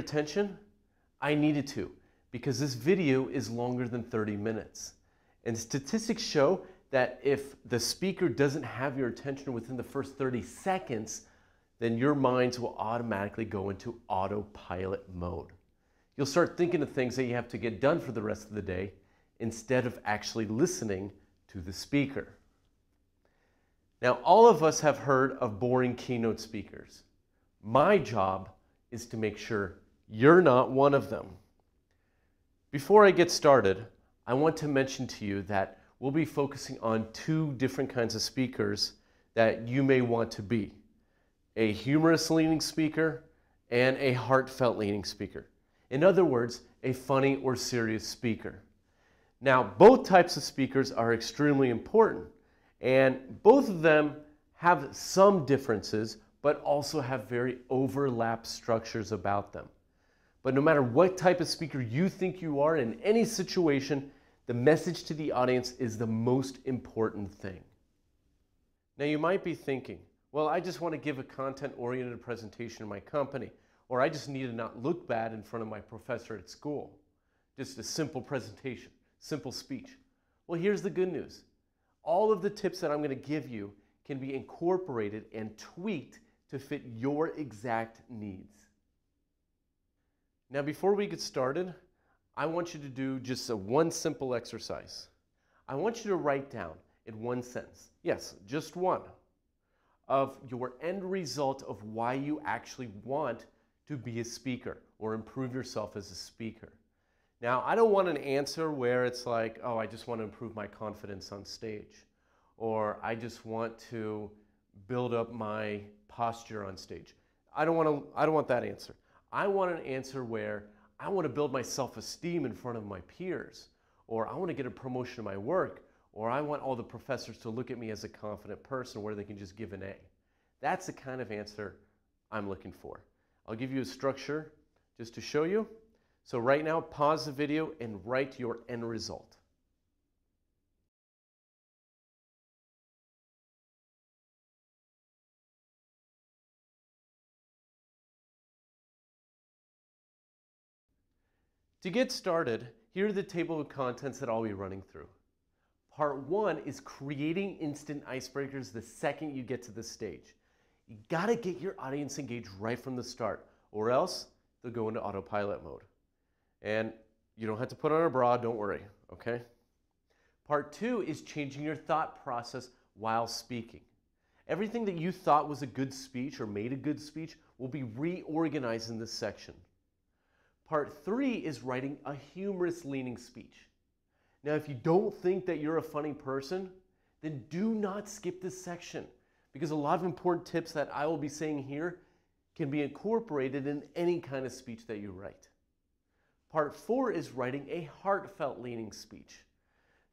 Attention? I needed to because this video is longer than 30 minutes. And statistics show that if the speaker doesn't have your attention within the first 30 seconds, then your minds will automatically go into autopilot mode. You'll start thinking of things that you have to get done for the rest of the day instead of actually listening to the speaker. Now, all of us have heard of boring keynote speakers. My job is to make sure you're not one of them. Before I get started, I want to mention to you that we'll be focusing on two different kinds of speakers that you may want to be a humorous leaning speaker and a heartfelt leaning speaker. In other words, a funny or serious speaker. Now, both types of speakers are extremely important, and both of them have some differences, but also have very overlapped structures about them. But no matter what type of speaker you think you are in any situation, the message to the audience is the most important thing. Now, you might be thinking, well, I just want to give a content oriented presentation in my company, or I just need to not look bad in front of my professor at school. Just a simple presentation, simple speech. Well, here's the good news all of the tips that I'm going to give you can be incorporated and tweaked to fit your exact needs. Now, before we get started, I want you to do just a one simple exercise. I want you to write down in one sentence, yes, just one, of your end result of why you actually want to be a speaker or improve yourself as a speaker. Now, I don't want an answer where it's like, oh, I just want to improve my confidence on stage, or I just want to build up my posture on stage. I don't want to, I don't want that answer. I want an answer where I want to build my self-esteem in front of my peers, or I want to get a promotion in my work, or I want all the professors to look at me as a confident person where they can just give an A. That's the kind of answer I'm looking for. I'll give you a structure just to show you. So right now, pause the video and write your end result. To get started, here are the table of contents that I'll be running through. Part one is creating instant icebreakers the second you get to the stage. You gotta get your audience engaged right from the start, or else they'll go into autopilot mode. And you don't have to put on a bra, don't worry, okay? Part two is changing your thought process while speaking. Everything that you thought was a good speech or made a good speech will be reorganized in this section. Part three is writing a humorous leaning speech. Now, if you don't think that you're a funny person, then do not skip this section because a lot of important tips that I will be saying here can be incorporated in any kind of speech that you write. Part four is writing a heartfelt leaning speech.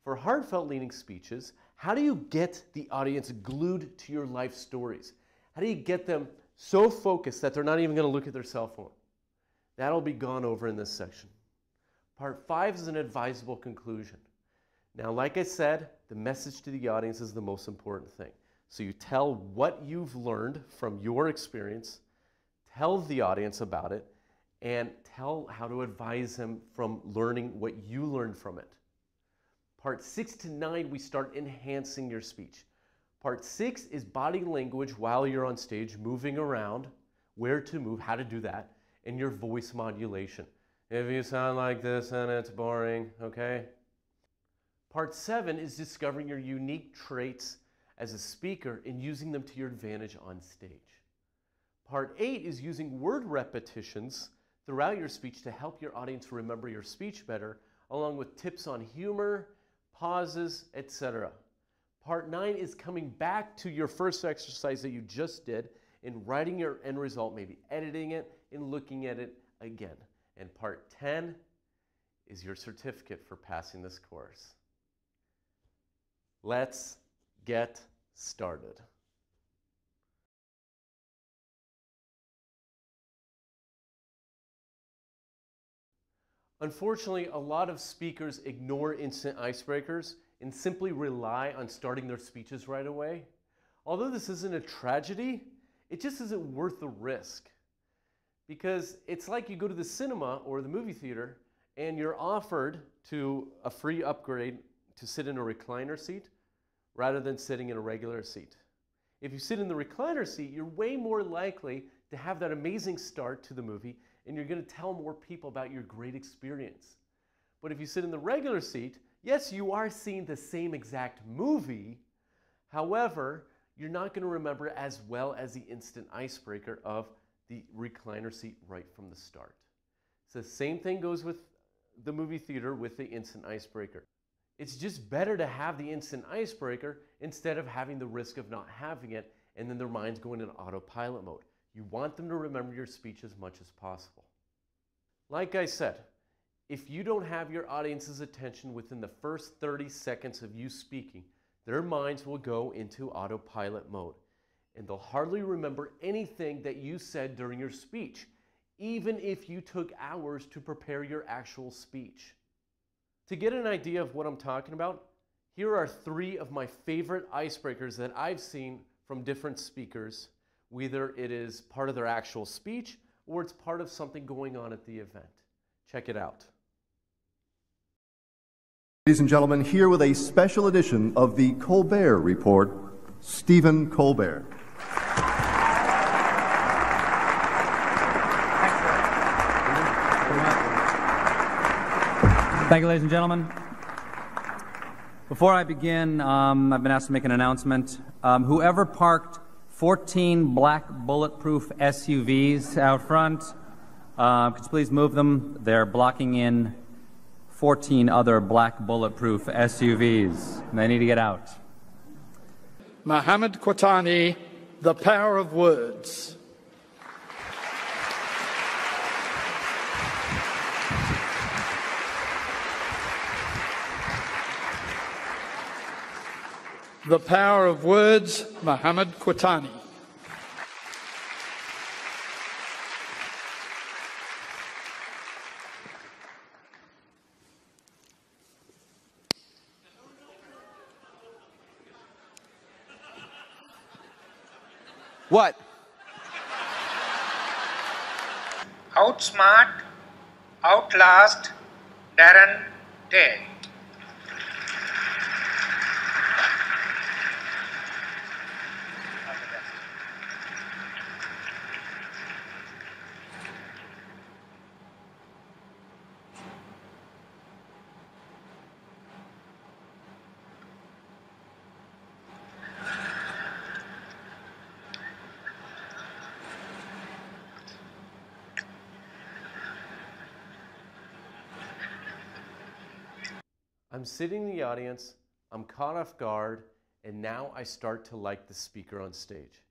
For heartfelt leaning speeches, how do you get the audience glued to your life stories? How do you get them so focused that they're not even going to look at their cell phone? That'll be gone over in this section. Part five is an advisable conclusion. Now, like I said, the message to the audience is the most important thing. So you tell what you've learned from your experience, tell the audience about it, and tell how to advise them from learning what you learned from it. Part six to nine, we start enhancing your speech. Part six is body language while you're on stage, moving around, where to move, how to do that and your voice modulation. If you sound like this and it's boring, okay? Part seven is discovering your unique traits as a speaker and using them to your advantage on stage. Part eight is using word repetitions throughout your speech to help your audience remember your speech better, along with tips on humor, pauses, etc. Part nine is coming back to your first exercise that you just did and writing your end result, maybe editing it, in looking at it again. And part 10 is your certificate for passing this course. Let's get started. Unfortunately, a lot of speakers ignore instant icebreakers and simply rely on starting their speeches right away. Although this isn't a tragedy, it just isn't worth the risk. Because it's like you go to the cinema or the movie theater and you're offered to a free upgrade to sit in a recliner seat rather than sitting in a regular seat. If you sit in the recliner seat, you're way more likely to have that amazing start to the movie and you're going to tell more people about your great experience. But if you sit in the regular seat, yes, you are seeing the same exact movie. However, you're not going to remember as well as the instant icebreaker of the recliner seat right from the start. So the same thing goes with the movie theater with the instant icebreaker. It's just better to have the instant icebreaker instead of having the risk of not having it and then their minds going in autopilot mode. You want them to remember your speech as much as possible. Like I said, if you don't have your audience's attention within the first 30 seconds of you speaking, their minds will go into autopilot mode and they'll hardly remember anything that you said during your speech, even if you took hours to prepare your actual speech. To get an idea of what I'm talking about, here are three of my favorite icebreakers that I've seen from different speakers, whether it is part of their actual speech or it's part of something going on at the event. Check it out. Ladies and gentlemen, here with a special edition of the Colbert Report, Stephen Colbert. Thank you, ladies and gentlemen. Before I begin, um, I've been asked to make an announcement. Um, whoever parked 14 black bulletproof SUVs out front, uh, could you please move them? They're blocking in 14 other black bulletproof SUVs. They need to get out. Mohammed Qahtani, The Power of Words. The Power of Words, Mohammed Qahtani. What? Outsmart, outlast Darren Tay. I'm sitting in the audience, I'm caught off guard, and now I start to like the speaker on stage.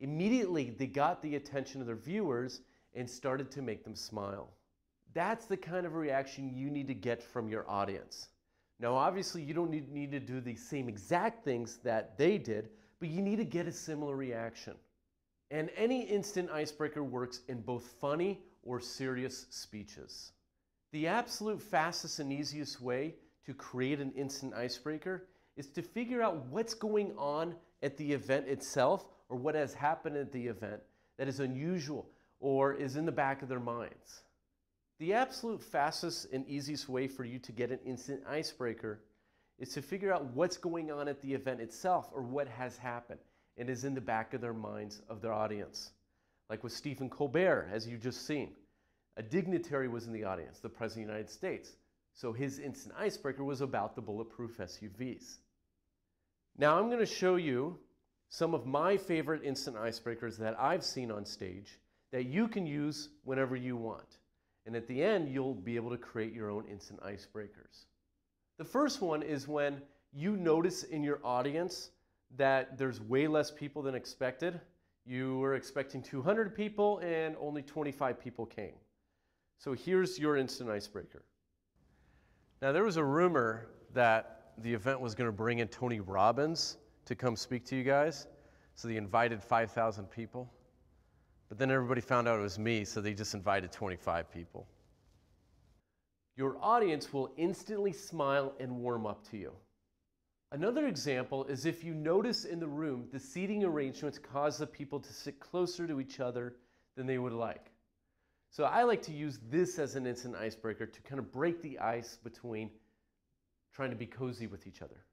Immediately, they got the attention of their viewers and started to make them smile. That's the kind of reaction you need to get from your audience. Now, obviously, you don't need, need to do the same exact things that they did, but you need to get a similar reaction. And any instant icebreaker works in both funny or serious speeches. The absolute fastest and easiest way to create an instant icebreaker is to figure out what's going on at the event itself or what has happened at the event that is unusual or is in the back of their minds. The absolute fastest and easiest way for you to get an instant icebreaker is to figure out what's going on at the event itself or what has happened and is in the back of their minds of their audience. Like with Stephen Colbert, as you've just seen. A dignitary was in the audience, the President of the United States. So his instant icebreaker was about the bulletproof SUVs. Now I'm going to show you some of my favorite instant icebreakers that I've seen on stage that you can use whenever you want. And at the end, you'll be able to create your own instant icebreakers. The first one is when you notice in your audience that there's way less people than expected. You were expecting 200 people and only 25 people came. So here's your instant icebreaker. Now, there was a rumor that the event was going to bring in Tony Robbins to come speak to you guys. So they invited 5,000 people. But then everybody found out it was me, so they just invited 25 people. Your audience will instantly smile and warm up to you. Another example is if you notice in the room the seating arrangements cause the people to sit closer to each other than they would like. So I like to use this as an instant icebreaker to kind of break the ice between trying to be cozy with each other.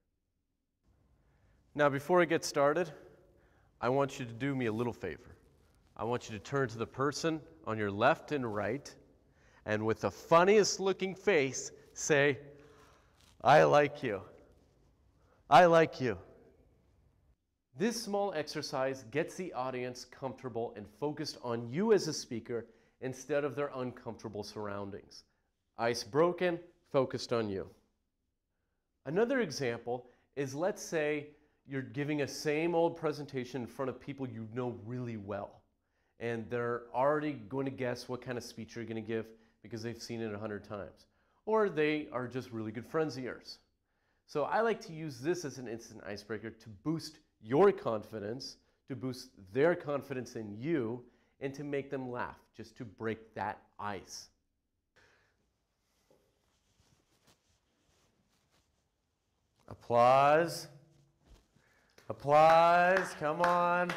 Now, before I get started, I want you to do me a little favor. I want you to turn to the person on your left and right, and with the funniest looking face, say, I like you. I like you. This small exercise gets the audience comfortable and focused on you as a speaker instead of their uncomfortable surroundings. Ice broken, focused on you. Another example is let's say you're giving a same old presentation in front of people you know really well. And they're already going to guess what kind of speech you're going to give because they've seen it a hundred times. Or they are just really good friends of yours. So I like to use this as an instant icebreaker to boost your confidence, to boost their confidence in you, and to make them laugh, just to break that ice. Applause. Applause. Come on.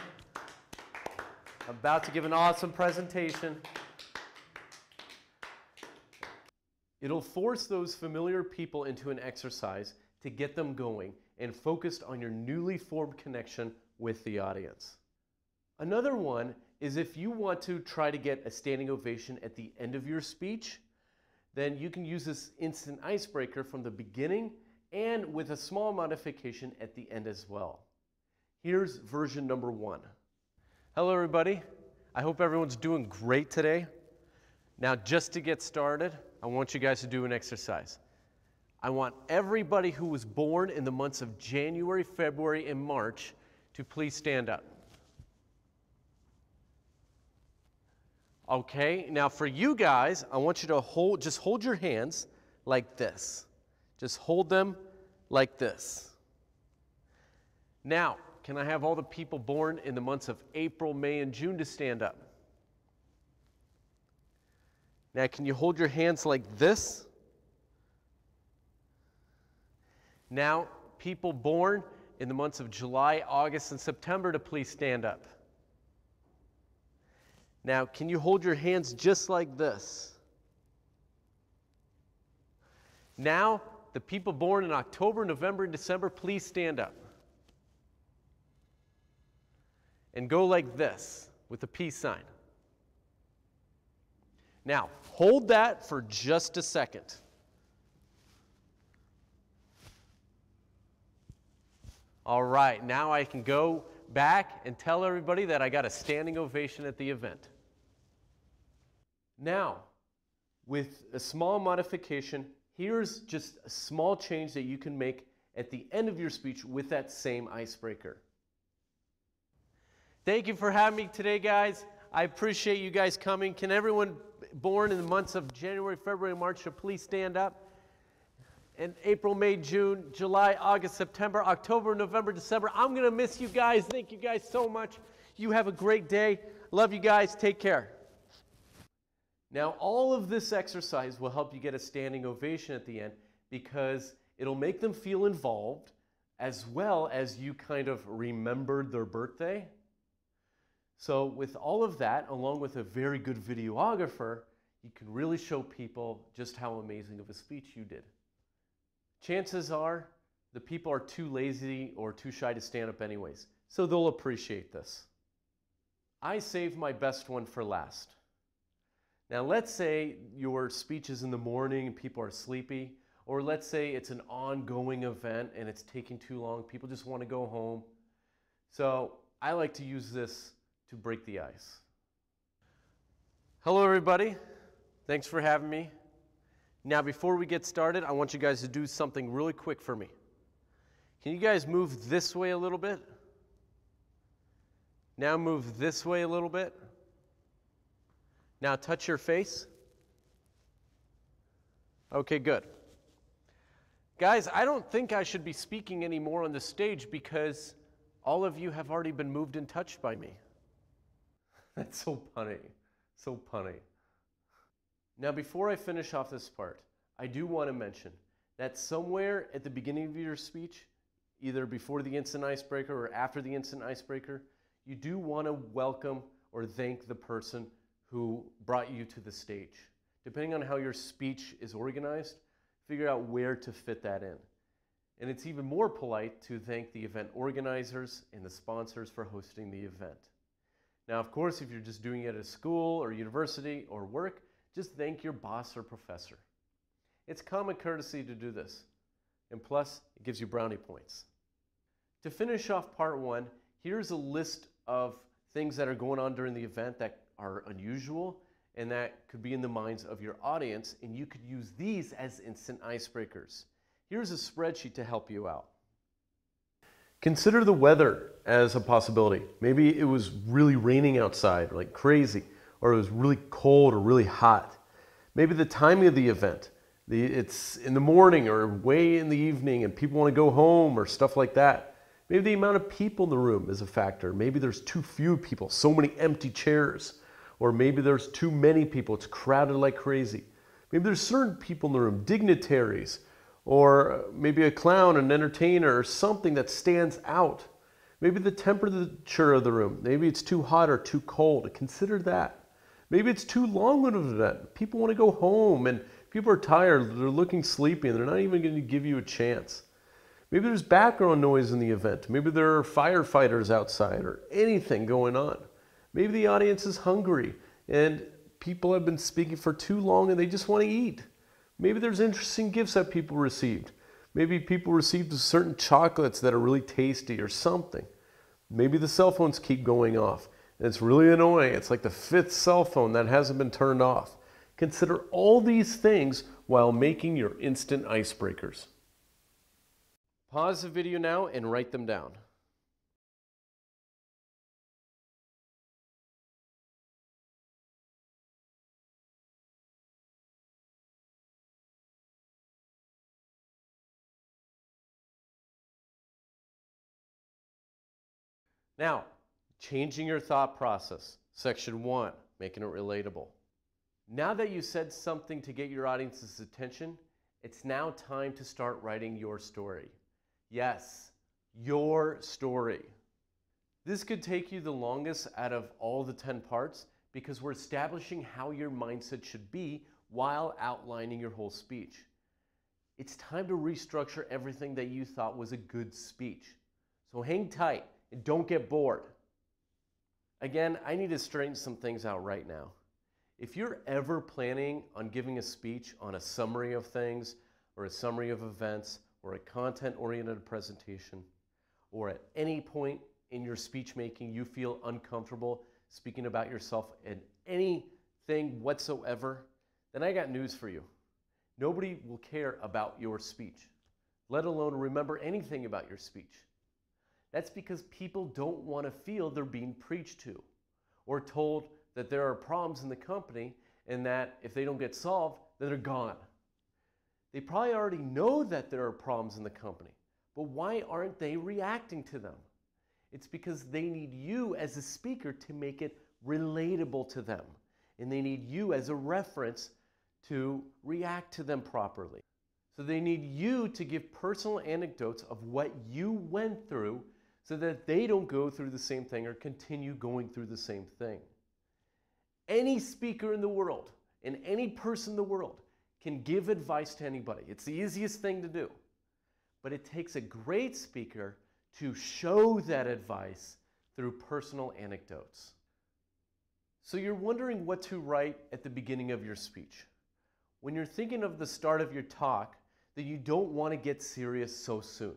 About to give an awesome presentation. It'll force those familiar people into an exercise to get them going and focused on your newly formed connection with the audience. Another one is if you want to try to get a standing ovation at the end of your speech, then you can use this instant icebreaker from the beginning and with a small modification at the end as well. Here's version number one. Hello, everybody. I hope everyone's doing great today. Now, just to get started, I want you guys to do an exercise. I want everybody who was born in the months of January, February, and March to please stand up. Okay, now for you guys, I want you to hold, just hold your hands like this. Just hold them like this. Now, can I have all the people born in the months of April, May, and June to stand up? Now, can you hold your hands like this? Now, people born in the months of July, August, and September to please stand up. Now, can you hold your hands just like this? Now, the people born in October, November, and December, please stand up. And go like this with a peace sign. Now, hold that for just a second. All right, now I can go back and tell everybody that I got a standing ovation at the event. Now, with a small modification, here's just a small change that you can make at the end of your speech with that same icebreaker. Thank you for having me today, guys. I appreciate you guys coming. Can everyone born in the months of January, February, March to please stand up? in April, May, June, July, August, September, October, November, December. I'm going to miss you guys. Thank you guys so much. You have a great day. Love you guys. Take care. Now, all of this exercise will help you get a standing ovation at the end because it'll make them feel involved as well as you kind of remembered their birthday. So, with all of that, along with a very good videographer, you can really show people just how amazing of a speech you did chances are the people are too lazy or too shy to stand up anyways. So they'll appreciate this. I save my best one for last. Now, let's say your speech is in the morning and people are sleepy, or let's say it's an ongoing event and it's taking too long. People just want to go home. So I like to use this to break the ice. Hello, everybody. Thanks for having me. Now, before we get started, I want you guys to do something really quick for me. Can you guys move this way a little bit? Now move this way a little bit. Now touch your face. Okay, good. Guys, I don't think I should be speaking anymore on the stage because all of you have already been moved and touched by me. That's so punny. So punny. Now, before I finish off this part, I do want to mention that somewhere at the beginning of your speech, either before the instant icebreaker or after the instant icebreaker, you do want to welcome or thank the person who brought you to the stage. Depending on how your speech is organized, figure out where to fit that in. And it's even more polite to thank the event organizers and the sponsors for hosting the event. Now, of course, if you're just doing it at a school or university or work, just thank your boss or professor. It's common courtesy to do this. And plus, it gives you brownie points. To finish off part one, here's a list of things that are going on during the event that are unusual and that could be in the minds of your audience, and you could use these as instant icebreakers. Here's a spreadsheet to help you out. Consider the weather as a possibility. Maybe it was really raining outside, like crazy, or it was really cold or really hot. Maybe the timing of the event. The, it's in the morning or way in the evening and people want to go home or stuff like that. Maybe the amount of people in the room is a factor. Maybe there's too few people, so many empty chairs. Or maybe there's too many people, it's crowded like crazy. Maybe there's certain people in the room, dignitaries, or maybe a clown, an entertainer, or something that stands out. Maybe the temperature of the room, maybe it's too hot or too cold. Consider that. Maybe it's too long of an event. People want to go home and people are tired, they're looking sleepy, and they're not even going to give you a chance. Maybe there's background noise in the event. Maybe there are firefighters outside or anything going on. Maybe the audience is hungry and people have been speaking for too long and they just want to eat. Maybe there's interesting gifts that people received. Maybe people received certain chocolates that are really tasty or something. Maybe the cell phones keep going off and it's really annoying. It's like the fifth cell phone that hasn't been turned off. Consider all these things while making your instant icebreakers. Pause the video now and write them down. Now, changing your thought process. Section one, making it relatable. Now that you said something to get your audience's attention, it's now time to start writing your story. Yes, your story. This could take you the longest out of all the 10 parts because we're establishing how your mindset should be while outlining your whole speech. It's time to restructure everything that you thought was a good speech. So hang tight and don't get bored. Again, I need to straighten some things out right now. If you're ever planning on giving a speech on a summary of things or a summary of events or a content oriented presentation, or at any point in your speech making you feel uncomfortable speaking about yourself in anything whatsoever, then I got news for you. Nobody will care about your speech, let alone remember anything about your speech. That's because people don't want to feel they're being preached to or told that there are problems in the company and that if they don't get solved, then they're gone. They probably already know that there are problems in the company, but why aren't they reacting to them? It's because they need you as a speaker to make it relatable to them. And they need you as a reference to react to them properly. So they need you to give personal anecdotes of what you went through so that they don't go through the same thing or continue going through the same thing. Any speaker in the world and any person in the world can give advice to anybody. It's the easiest thing to do. But it takes a great speaker to show that advice through personal anecdotes. So you're wondering what to write at the beginning of your speech. When you're thinking of the start of your talk, that you don't want to get serious so soon.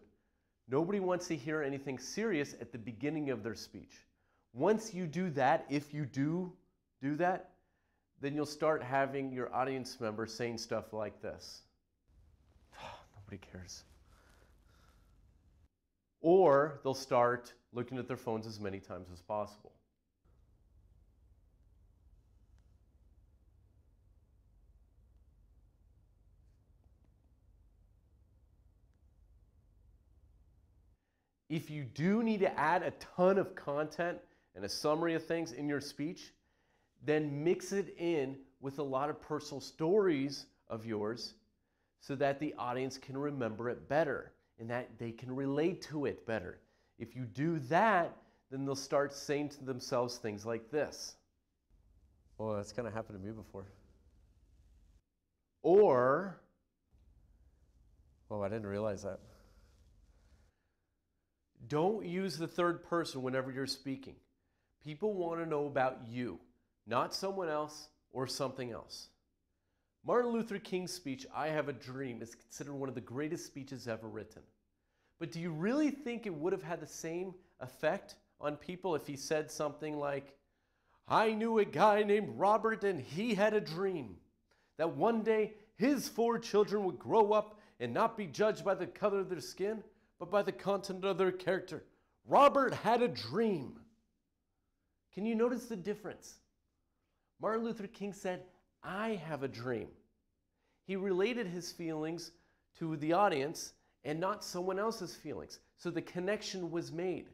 Nobody wants to hear anything serious at the beginning of their speech. Once you do that, if you do do that, then you'll start having your audience members saying stuff like this Nobody cares. Or they'll start looking at their phones as many times as possible. If you do need to add a ton of content and a summary of things in your speech, then mix it in with a lot of personal stories of yours so that the audience can remember it better and that they can relate to it better. If you do that, then they'll start saying to themselves things like this Well, that's kind of happened to me before. Or, oh, I didn't realize that. Don't use the third person whenever you're speaking. People want to know about you, not someone else or something else. Martin Luther King's speech, I Have a Dream, is considered one of the greatest speeches ever written. But do you really think it would have had the same effect on people if he said something like, I knew a guy named Robert and he had a dream that one day his four children would grow up and not be judged by the color of their skin, but by the content of their character. Robert had a dream. Can you notice the difference? Martin Luther King said, I have a dream. He related his feelings to the audience and not someone else's feelings. So the connection was made.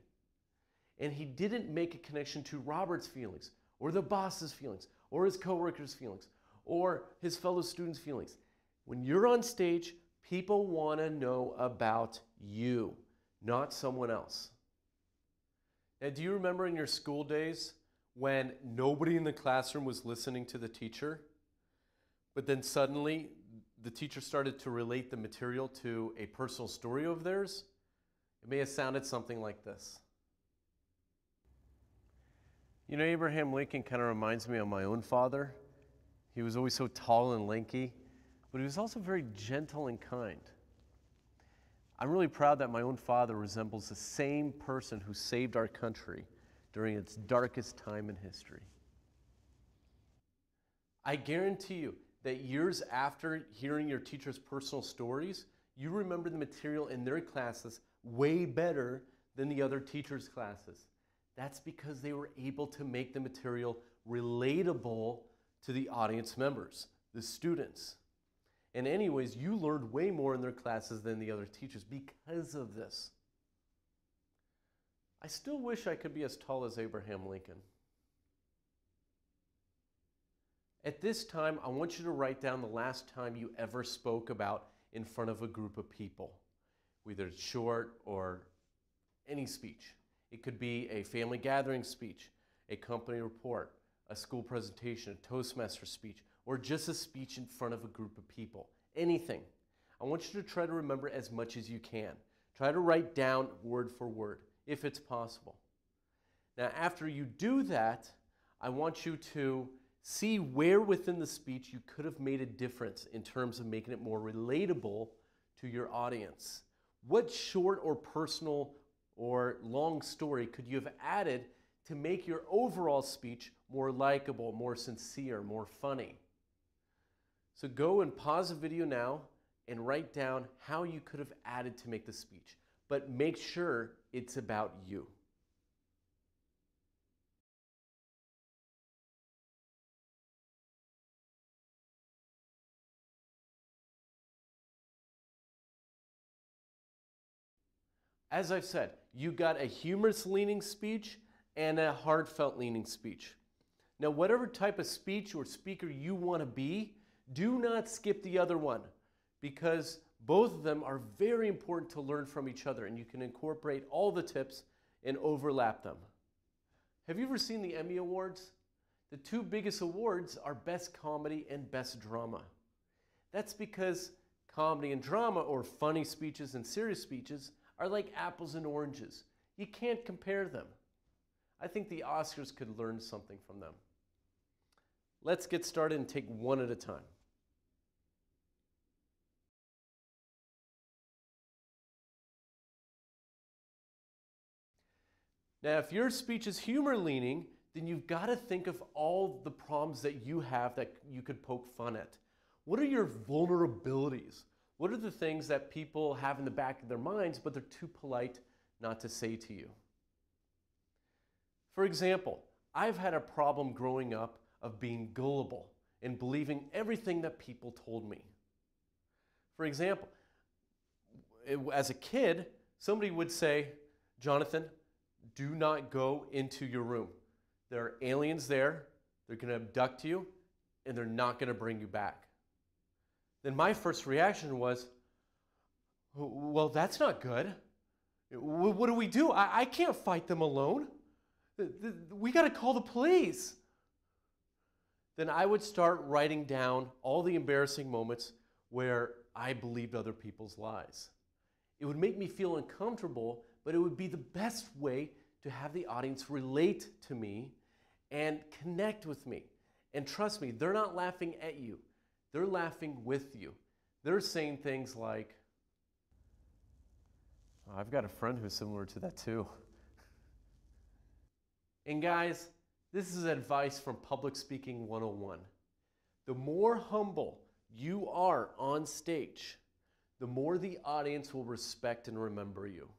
And he didn't make a connection to Robert's feelings or the boss's feelings or his coworkers' feelings or his fellow students' feelings. When you're on stage, people want to know about you, not someone else. Now, do you remember in your school days when nobody in the classroom was listening to the teacher? But then suddenly the teacher started to relate the material to a personal story of theirs? It may have sounded something like this. You know, Abraham Lincoln kind of reminds me of my own father. He was always so tall and lanky, but he was also very gentle and kind. I'm really proud that my own father resembles the same person who saved our country during its darkest time in history. I guarantee you that years after hearing your teacher's personal stories, you remember the material in their classes way better than the other teachers' classes. That's because they were able to make the material relatable to the audience members, the students. And, anyways, you learned way more in their classes than the other teachers because of this. I still wish I could be as tall as Abraham Lincoln. At this time, I want you to write down the last time you ever spoke about in front of a group of people, whether it's short or any speech. It could be a family gathering speech, a company report, a school presentation, a Toastmaster speech, or just a speech in front of a group of people. Anything. I want you to try to remember as much as you can. Try to write down word for word, if it's possible. Now, after you do that, I want you to see where within the speech you could have made a difference in terms of making it more relatable to your audience. What short or personal or long story could you have added to make your overall speech more likable, more sincere, more funny? So go and pause the video now and write down how you could have added to make the speech. But make sure it's about you. As I've said, you got a humorous leaning speech and a heartfelt leaning speech. Now, whatever type of speech or speaker you want to be, do not skip the other one because both of them are very important to learn from each other and you can incorporate all the tips and overlap them. Have you ever seen the Emmy Awards? The two biggest awards are Best Comedy and Best Drama. That's because comedy and drama, or funny speeches and serious speeches, are like apples and oranges. You can't compare them. I think the Oscars could learn something from them. Let's get started and take one at a time. Now, if your speech is humor leaning, then you've got to think of all the problems that you have that you could poke fun at. What are your vulnerabilities? What are the things that people have in the back of their minds, but they're too polite not to say to you? For example, I've had a problem growing up of being gullible and believing everything that people told me. For example, as a kid, somebody would say, Jonathan, do not go into your room. There are aliens there, they're going to abduct you, and they're not going to bring you back then my first reaction was, well, that's not good. What do we do? I, I can't fight them alone. We got to call the police. then I would start writing down all the embarrassing moments where I believed other people's lies. It would make me feel uncomfortable, but it would be the best way to have the audience relate to me and connect with me. And trust me, they're not laughing at you, they're laughing with you. They're saying things like, oh, I've got a friend who's similar to that too. And guys, this is advice from Public Speaking 101. The more humble you are on stage, the more the audience will respect and remember you.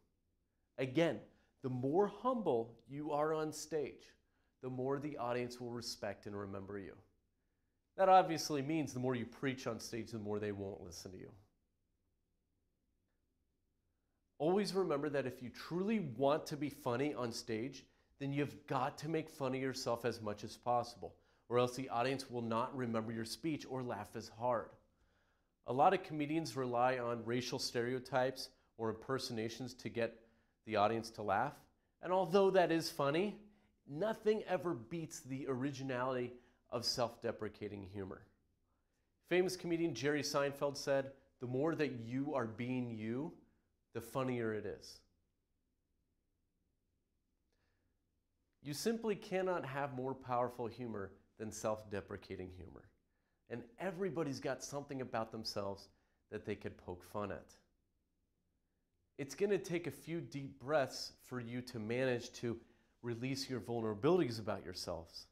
Again, the more humble you are on stage, the more the audience will respect and remember you. That obviously means the more you preach on stage, the more they won't listen to you. Always remember that if you truly want to be funny on stage, then you've got to make fun of yourself as much as possible, or else the audience will not remember your speech or laugh as hard. A lot of comedians rely on racial stereotypes or impersonations to get the audience to laugh. And although that is funny, nothing ever beats the originality of self deprecating humor. Famous comedian Jerry Seinfeld said, The more that you are being you, the funnier it is. You simply cannot have more powerful humor than self deprecating humor. And everybody's got something about themselves that they could poke fun at. It's going to take a few deep breaths for you to manage to release your vulnerabilities about yourselves.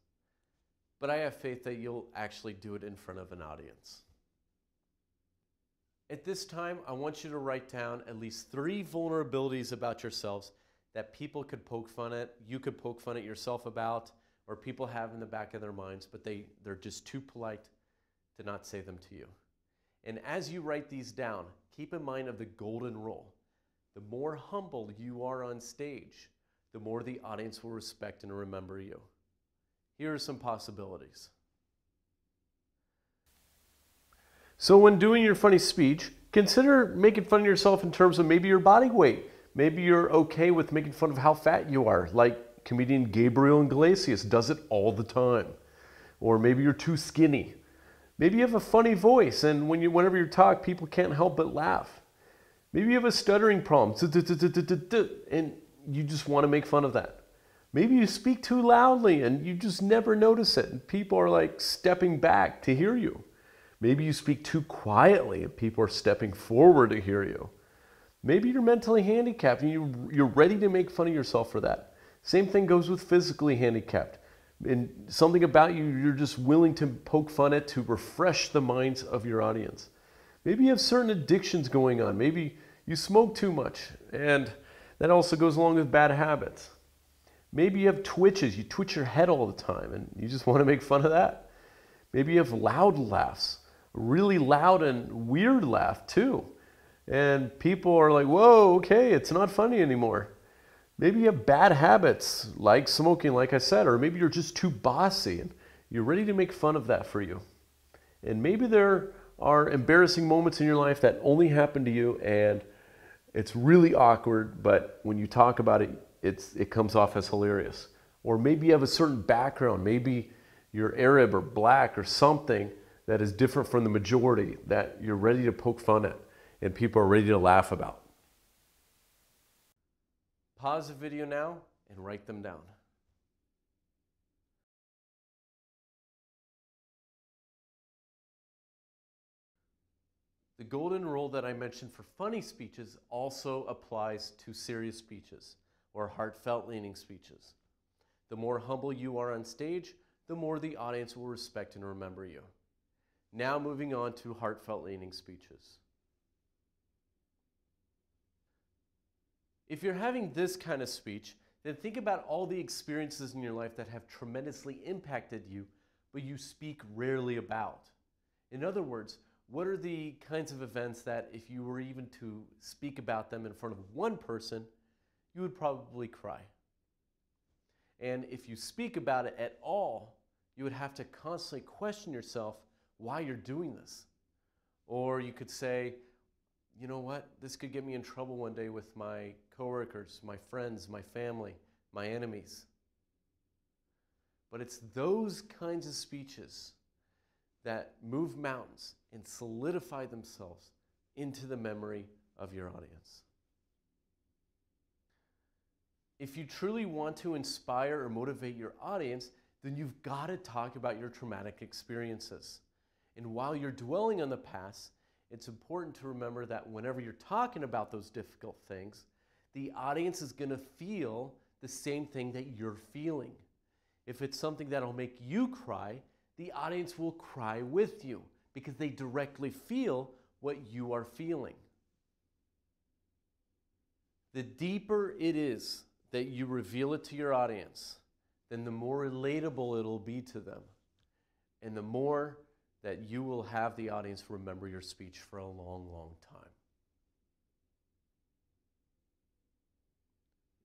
But I have faith that you'll actually do it in front of an audience. At this time, I want you to write down at least three vulnerabilities about yourselves that people could poke fun at, you could poke fun at yourself about, or people have in the back of their minds, but they, they're just too polite to not say them to you. And as you write these down, keep in mind of the golden rule. The more humble you are on stage, the more the audience will respect and remember you. Here are some possibilities. So, when doing your funny speech, consider making fun of yourself in terms of maybe your body weight. Maybe you're okay with making fun of how fat you are, like comedian Gabriel Iglesias does it all the time. Or maybe you're too skinny. Maybe you have a funny voice, and when you, whenever you talk, people can't help but laugh. Maybe you have a stuttering problem, and you just want to make fun of that. Maybe you speak too loudly and you just never notice it, and people are like stepping back to hear you. Maybe you speak too quietly and people are stepping forward to hear you. Maybe you're mentally handicapped and you, you're ready to make fun of yourself for that. Same thing goes with physically handicapped. And something about you you're just willing to poke fun at to refresh the minds of your audience. Maybe you have certain addictions going on. Maybe you smoke too much, and that also goes along with bad habits. Maybe you have twitches. You twitch your head all the time, and you just want to make fun of that. Maybe you have loud laughs really loud and weird laugh too. And people are like, whoa, okay, it's not funny anymore. Maybe you have bad habits like smoking, like I said, or maybe you're just too bossy and you're ready to make fun of that for you. And maybe there are embarrassing moments in your life that only happen to you and it's really awkward, but when you talk about it, it's, it comes off as hilarious. Or maybe you have a certain background, maybe you're Arab or black or something that is different from the majority that you're ready to poke fun at and people are ready to laugh about. Pause the video now and write them down. The golden rule that I mentioned for funny speeches also applies to serious speeches or heartfelt leaning speeches. The more humble you are on stage, the more the audience will respect and remember you. Now moving on to heartfelt leaning speeches. If you're having this kind of speech, then think about all the experiences in your life that have tremendously impacted you, but you speak rarely about. In other words, what are the kinds of events that if you were even to speak about them in front of one person, you would probably cry? And if you speak about it at all, you would have to constantly question yourself why you're doing this. Or you could say, you know what, this could get me in trouble one day with my coworkers, my friends, my family, my enemies. But it's those kinds of speeches that move mountains and solidify themselves into the memory of your audience. If you truly want to inspire or motivate your audience, then you've got to talk about your traumatic experiences. And while you're dwelling on the past, it's important to remember that whenever you're talking about those difficult things, the audience is going to feel the same thing that you're feeling. If it's something that'll make you cry, the audience will cry with you because they directly feel what you are feeling. The deeper it is that you reveal it to your audience, then the more relatable it'll be to them. And the more that you will have the audience remember your speech for a long, long time.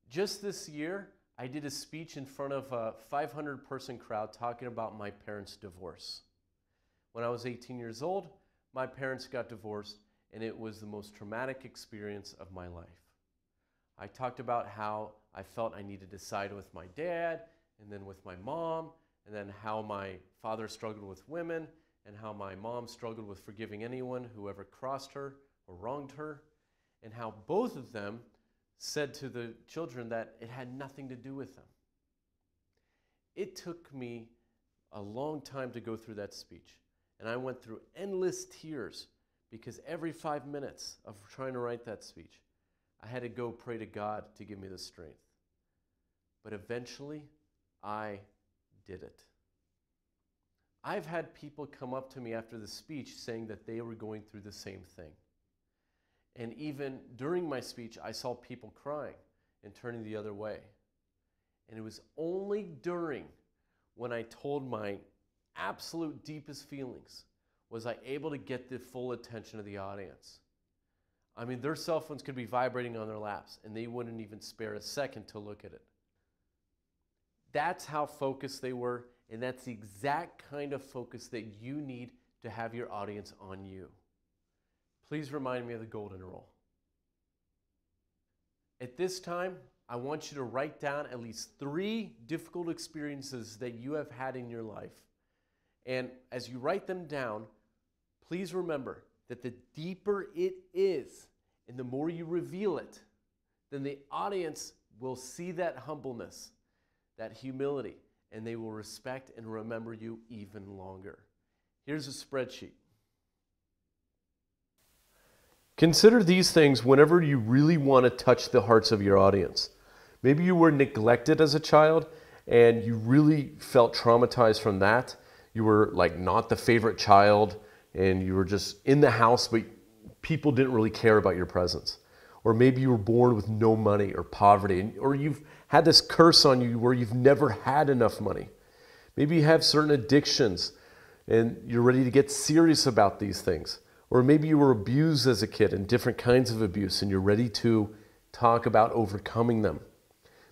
Just this year, I did a speech in front of a 500 person crowd talking about my parents' divorce. When I was 18 years old, my parents got divorced, and it was the most traumatic experience of my life. I talked about how I felt I needed to side with my dad, and then with my mom, and then how my father struggled with women, and how my mom struggled with forgiving anyone who ever crossed her or wronged her, and how both of them said to the children that it had nothing to do with them. It took me a long time to go through that speech, and I went through endless tears because every five minutes of trying to write that speech, I had to go pray to God to give me the strength. But eventually, I did it. I've had people come up to me after the speech saying that they were going through the same thing. And even during my speech, I saw people crying and turning the other way. And it was only during when I told my absolute deepest feelings was I able to get the full attention of the audience. I mean, their cell phones could be vibrating on their laps and they wouldn't even spare a second to look at it. That's how focused they were, and that's the exact kind of focus that you need to have your audience on you please remind me of the golden rule. At this time, I want you to write down at least three difficult experiences that you have had in your life. And as you write them down, please remember that the deeper it is and the more you reveal it, then the audience will see that humbleness, that humility, and they will respect and remember you even longer. Here's a spreadsheet. Consider these things whenever you really want to touch the hearts of your audience. Maybe you were neglected as a child and you really felt traumatized from that. You were like not the favorite child and you were just in the house, but people didn't really care about your presence. Or maybe you were born with no money or poverty, or you've had this curse on you where you've never had enough money. Maybe you have certain addictions and you're ready to get serious about these things. Or maybe you were abused as a kid and different kinds of abuse and you're ready to talk about overcoming them.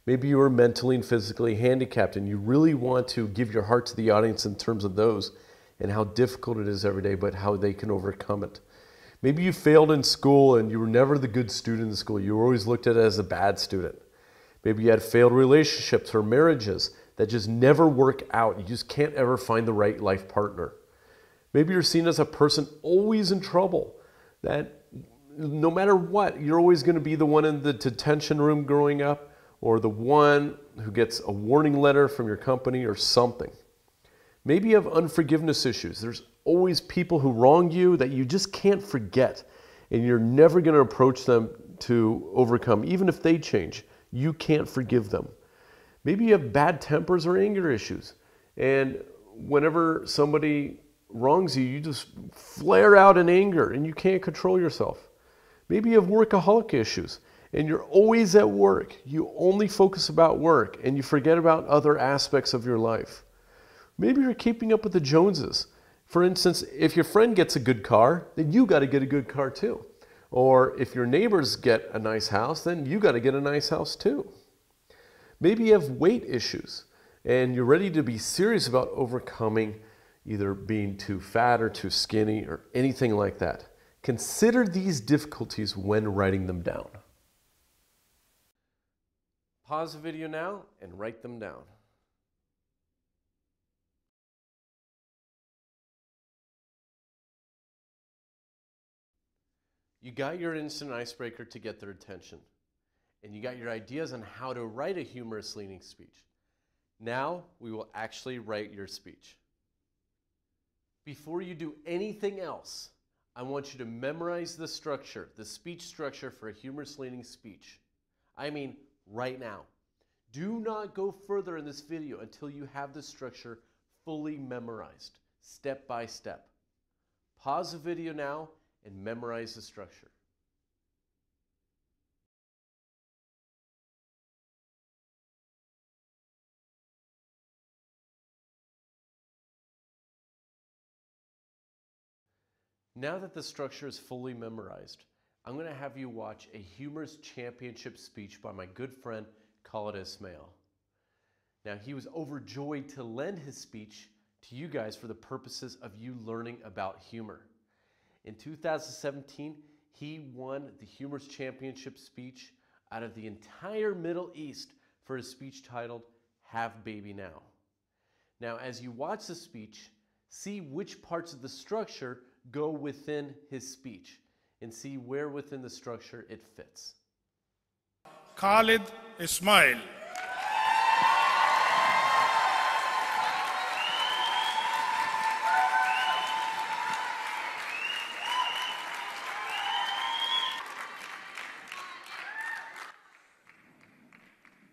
Maybe you were mentally and physically handicapped and you really want to give your heart to the audience in terms of those and how difficult it is every day, but how they can overcome it. Maybe you failed in school and you were never the good student in school. You were always looked at as a bad student. Maybe you had failed relationships or marriages that just never work out. You just can't ever find the right life partner. Maybe you're seen as a person always in trouble, that no matter what, you're always going to be the one in the detention room growing up or the one who gets a warning letter from your company or something. Maybe you have unforgiveness issues. There's always people who wrong you that you just can't forget, and you're never going to approach them to overcome. Even if they change, you can't forgive them. Maybe you have bad tempers or anger issues, and whenever somebody wrongs you, you just flare out in anger and you can't control yourself. Maybe you have workaholic issues and you're always at work. You only focus about work and you forget about other aspects of your life. Maybe you're keeping up with the Joneses. For instance, if your friend gets a good car, then you got to get a good car too. Or if your neighbors get a nice house, then you got to get a nice house too. Maybe you have weight issues and you're ready to be serious about overcoming either being too fat or too skinny or anything like that. Consider these difficulties when writing them down. Pause the video now and write them down. You got your instant icebreaker to get their attention, and you got your ideas on how to write a humorous leaning speech. Now we will actually write your speech. Before you do anything else, I want you to memorize the structure, the speech structure for a humorous leaning speech. I mean, right now. Do not go further in this video until you have the structure fully memorized, step by step. Pause the video now and memorize the structure. Now that the structure is fully memorized, I'm going to have you watch a humorous championship speech by my good friend Khalid Ismail. Now, he was overjoyed to lend his speech to you guys for the purposes of you learning about humor. In 2017, he won the Humorous Championship speech out of the entire Middle East for his speech titled Have Baby Now. Now, as you watch the speech, see which parts of the structure go within his speech and see where within the structure it fits. Khalid Ismail.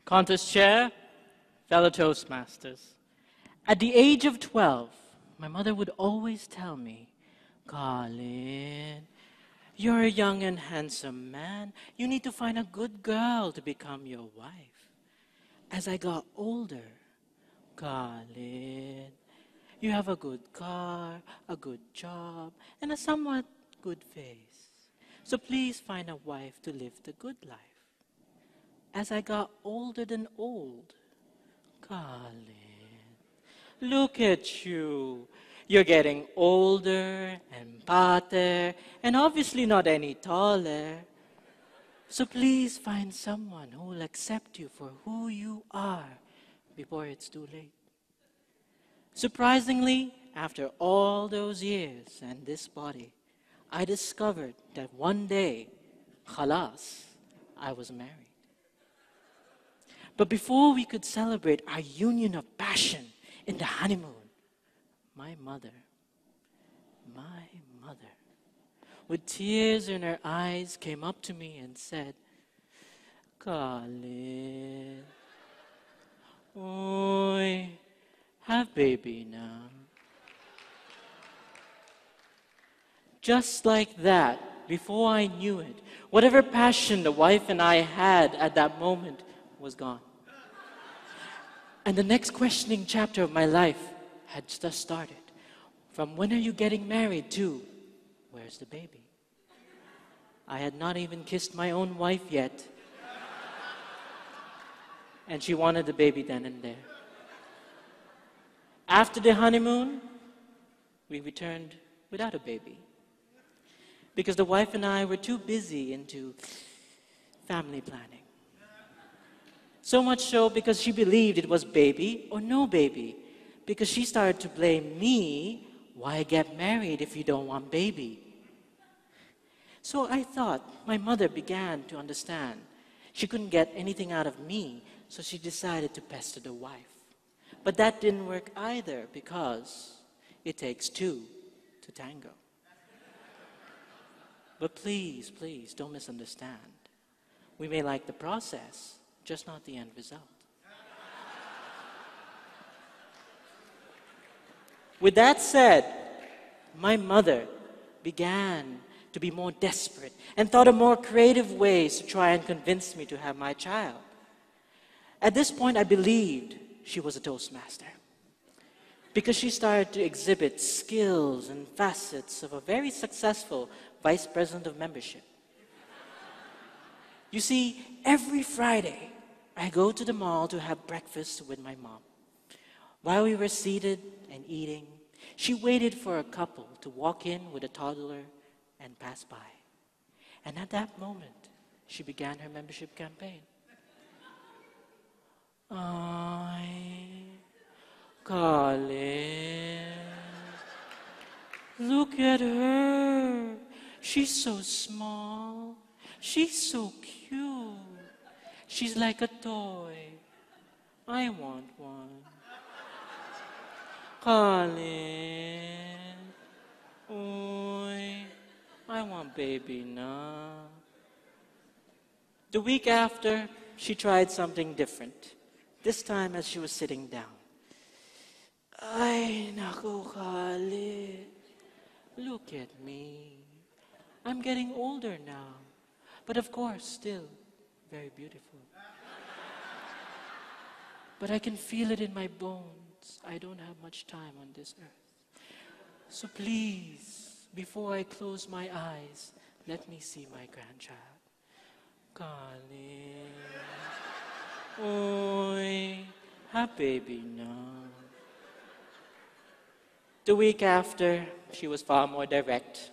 Contest Chair, fellow Toastmasters. At the age of 12, my mother would always tell me, Khalid, you're a young and handsome man. You need to find a good girl to become your wife. As I got older, Khalid, you have a good car, a good job, and a somewhat good face. So please find a wife to live the good life. As I got older than old, Khalid, look at you. You're getting older and fatter, and obviously not any taller. So please find someone who will accept you for who you are before it's too late. Surprisingly, after all those years and this body, I discovered that one day, khalas, I was married. But before we could celebrate our union of passion in the honeymoon, my mother, my mother, with tears in her eyes, came up to me and said, Khalid, oi, have baby now. Just like that, before I knew it, whatever passion the wife and I had at that moment was gone. And the next questioning chapter of my life had just started. From when are you getting married to where's the baby? I had not even kissed my own wife yet. And she wanted the baby then and there. After the honeymoon, we returned without a baby. Because the wife and I were too busy into family planning. So much so because she believed it was baby or no baby because she started to blame me why get married if you don't want baby? So i thought my mother began to understand. She couldn't get anything out of me so she decided to pester the wife. But that didn't work either because it takes two to tango. But please please don't misunderstand. We may like the process just not the end result With that said, my mother began to be more desperate and thought of more creative ways to try and convince me to have my child. At this point, I believed she was a Toastmaster because she started to exhibit skills and facets of a very successful vice president of membership. You see, every Friday, I go to the mall to have breakfast with my mom. While we were seated and eating, she waited for a couple to walk in with a toddler and pass by. And at that moment, she began her membership campaign. I, Khalid, look at her. She's so small. She's so cute. She's like a toy. I want one. Khalid. Oy. I want baby now. The week after, she tried something different. This time as she was sitting down. Ay, naku, Khalid. Look at me. I'm getting older now. But of course, still very beautiful. But I can feel it in my bones. I don't have much time on this earth. So please, before I close my eyes, let me see my grandchild. Khalid. Oi. have baby now. The week after, she was far more direct.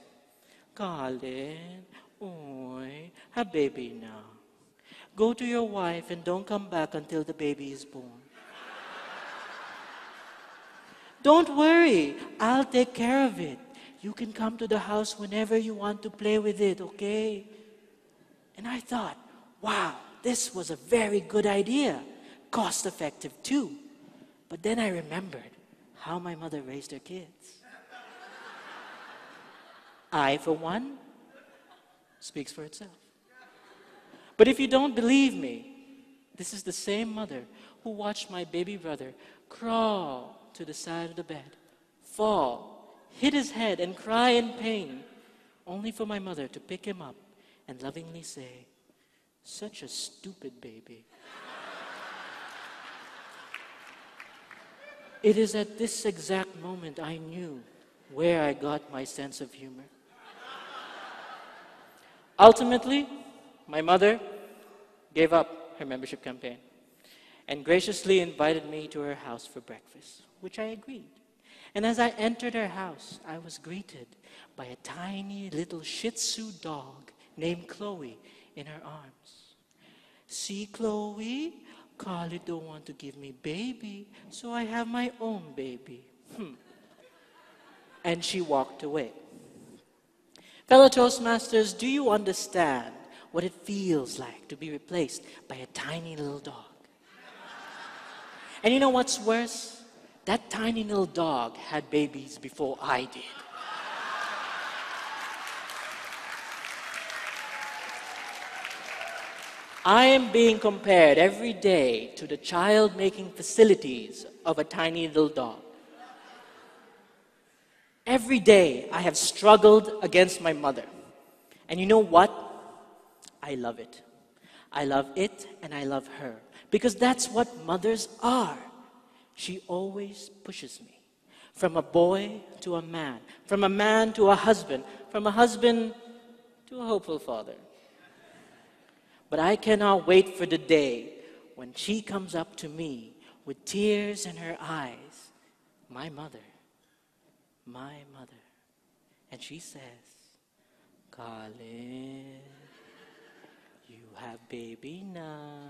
Khalid, oi, have baby now. Go to your wife and don't come back until the baby is born. Don't worry, I'll take care of it. You can come to the house whenever you want to play with it, okay? And I thought, wow, this was a very good idea. Cost effective too. But then I remembered how my mother raised her kids. I, for one, speaks for itself. But if you don't believe me, this is the same mother who watched my baby brother crawl to the side of the bed, fall, hit his head, and cry in pain, only for my mother to pick him up and lovingly say, Such a stupid baby. it is at this exact moment I knew where I got my sense of humor. Ultimately, my mother gave up her membership campaign and graciously invited me to her house for breakfast, which I agreed. And as I entered her house, I was greeted by a tiny little Shih Tzu dog named Chloe in her arms. See, Chloe, Khalid don't want to give me baby, so I have my own baby. Hmm. And she walked away. Fellow Toastmasters, do you understand what it feels like to be replaced by a tiny little dog? And you know what's worse? That tiny little dog had babies before I did. I am being compared every day to the child making facilities of a tiny little dog. Every day I have struggled against my mother. And you know what? I love it. I love it and I love her. Because that's what mothers are. She always pushes me from a boy to a man, from a man to a husband, from a husband to a hopeful father. But I cannot wait for the day when she comes up to me with tears in her eyes, my mother, my mother, and she says, Khalid, you have baby now.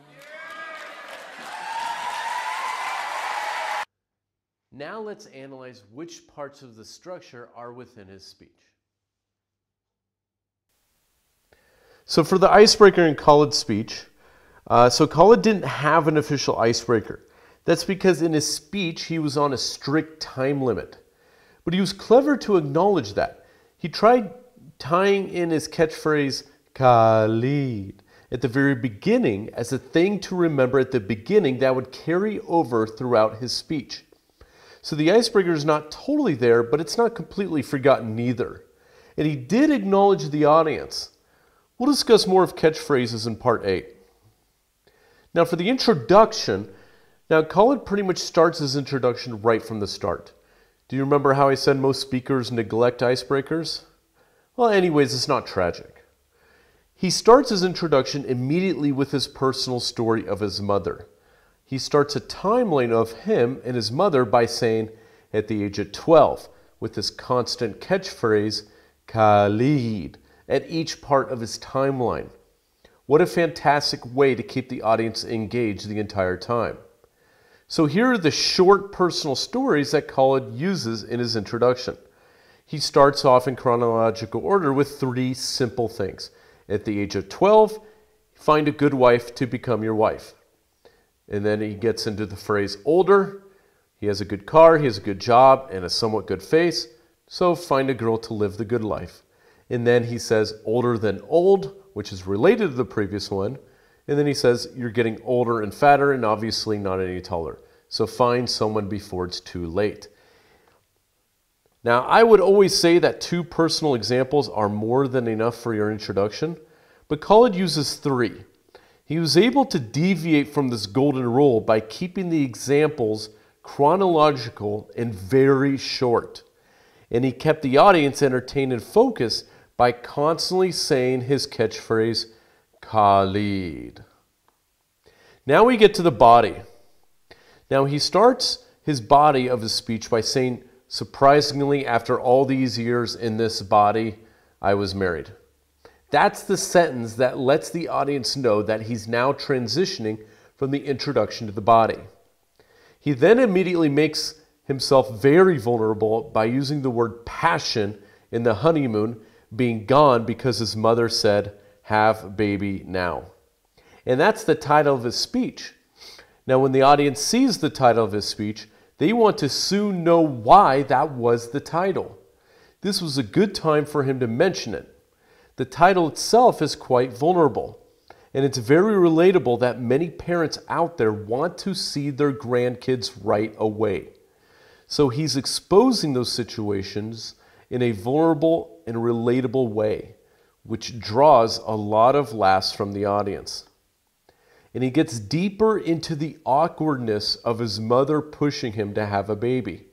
Now let's analyze which parts of the structure are within his speech. So for the icebreaker in Khalid's speech, uh, so Khalid didn't have an official icebreaker. That's because in his speech he was on a strict time limit. But he was clever to acknowledge that. He tried tying in his catchphrase, Khalid, at the very beginning as a thing to remember at the beginning that would carry over throughout his speech. So the icebreaker is not totally there, but it's not completely forgotten either. And he did acknowledge the audience. We'll discuss more of catchphrases in part 8. Now, for the introduction, now Khalid pretty much starts his introduction right from the start. Do you remember how I said most speakers neglect icebreakers? Well, anyways, it's not tragic. He starts his introduction immediately with his personal story of his mother. He starts a timeline of him and his mother by saying, at the age of 12, with this constant catchphrase, Khalid, at each part of his timeline. What a fantastic way to keep the audience engaged the entire time. So here are the short personal stories that Khalid uses in his introduction. he starts off in chronological order with three simple things. At the age of 12, find a good wife to become your wife. And then he gets into the phrase older. He has a good car, he has a good job, and a somewhat good face. So find a girl to live the good life. And then he says older than old, which is related to the previous one. And then he says you're getting older and fatter and obviously not any taller. So find someone before it's too late. Now, I would always say that two personal examples are more than enough for your introduction, but Khalid uses three. He was able to deviate from this golden rule by keeping the examples chronological and very short. And he kept the audience entertained and focused by constantly saying his catchphrase, Khalid. Now we get to the body. Now he starts his body of his speech by saying, Surprisingly, after all these years in this body, I was married. That's the sentence that lets the audience know that he's now transitioning from the introduction to the body. He then immediately makes himself very vulnerable by using the word passion in the honeymoon being gone because his mother said, Have baby now. And that's the title of his speech. Now, when the audience sees the title of his speech, they want to soon know why that was the title. This was a good time for him to mention it. The title itself is quite vulnerable, and it's very relatable that many parents out there want to see their grandkids right away. So he's exposing those situations in a vulnerable and relatable way, which draws a lot of laughs from the audience and he gets deeper into the awkwardness of his mother pushing him to have a baby.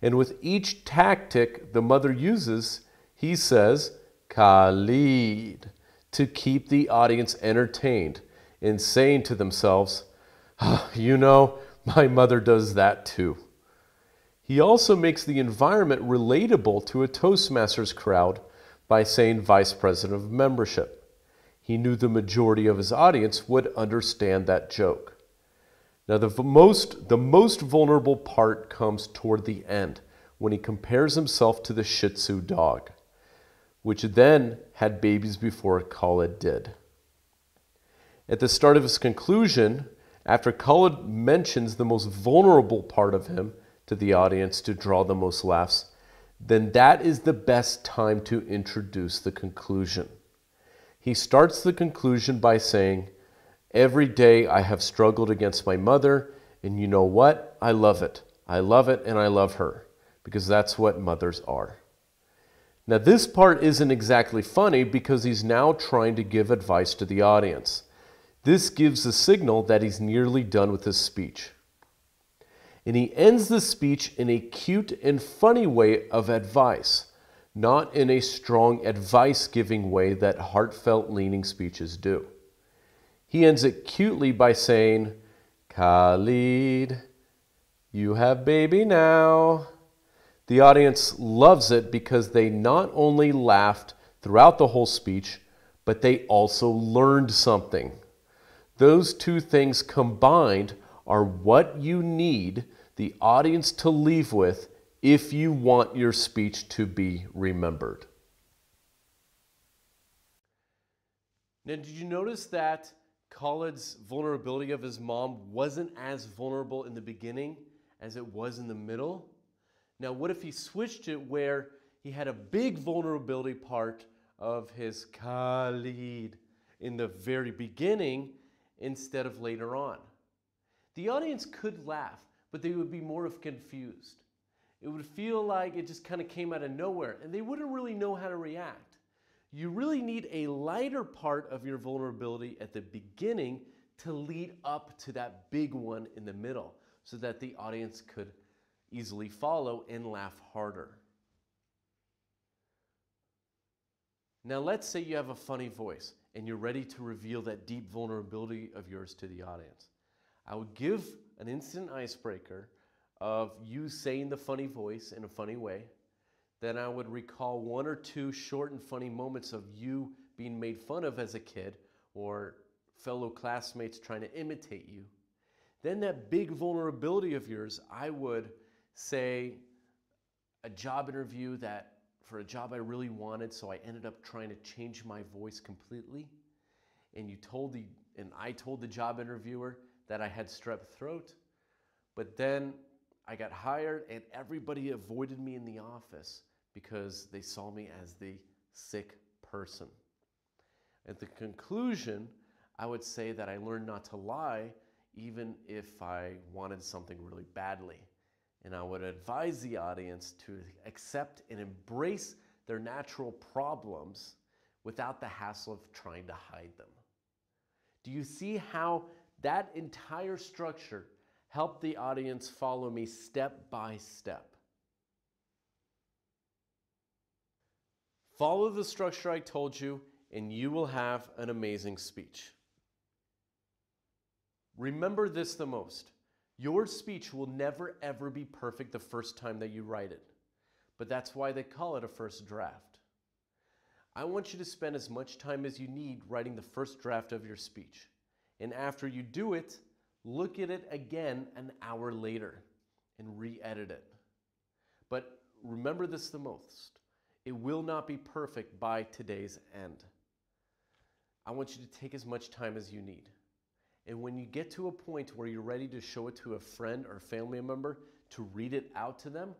And with each tactic the mother uses, he says, Khalid, to keep the audience entertained and saying to themselves, oh, You know, my mother does that too. He also makes the environment relatable to a Toastmasters crowd by saying Vice President of Membership he knew the majority of his audience would understand that joke. Now, the most, the most vulnerable part comes toward the end when he compares himself to the Shih Tzu dog, which then had babies before Khalid did. At the start of his conclusion, after Khalid mentions the most vulnerable part of him to the audience to draw the most laughs, then that is the best time to introduce the conclusion. He starts the conclusion by saying, Every day I have struggled against my mother, and you know what? I love it. I love it and I love her because that's what mothers are. Now, this part isn't exactly funny because he's now trying to give advice to the audience. This gives a signal that he's nearly done with his speech. And he ends the speech in a cute and funny way of advice not in a strong advice giving way that heartfelt leaning speeches do. He ends it cutely by saying, Khalid, you have baby now. The audience loves it because they not only laughed throughout the whole speech, but they also learned something. Those two things combined are what you need the audience to leave with if you want your speech to be remembered. Now, did you notice that Khalid's vulnerability of his mom wasn't as vulnerable in the beginning as it was in the middle? Now, what if he switched it where he had a big vulnerability part of his Khalid in the very beginning instead of later on? The audience could laugh, but they would be more of confused it would feel like it just kind of came out of nowhere and they wouldn't really know how to react. You really need a lighter part of your vulnerability at the beginning to lead up to that big one in the middle so that the audience could easily follow and laugh harder. Now, let's say you have a funny voice and you're ready to reveal that deep vulnerability of yours to the audience. I would give an instant icebreaker of you saying the funny voice in a funny way. Then I would recall one or two short and funny moments of you being made fun of as a kid or fellow classmates trying to imitate you. Then that big vulnerability of yours, I would say a job interview that for a job I really wanted, so I ended up trying to change my voice completely. And you told the and I told the job interviewer that I had strep throat. But then I got hired and everybody avoided me in the office because they saw me as the sick person. At the conclusion, I would say that I learned not to lie even if I wanted something really badly. And I would advise the audience to accept and embrace their natural problems without the hassle of trying to hide them. Do you see how that entire structure helped the audience follow me step by step? Follow the structure I told you, and you will have an amazing speech. Remember this the most. Your speech will never ever be perfect the first time that you write it. But that's why they call it a first draft. I want you to spend as much time as you need writing the first draft of your speech. And after you do it, look at it again an hour later and re edit it. But remember this the most it will not be perfect by today's end. I want you to take as much time as you need. And when you get to a point where you're ready to show it to a friend or family member to read it out to them,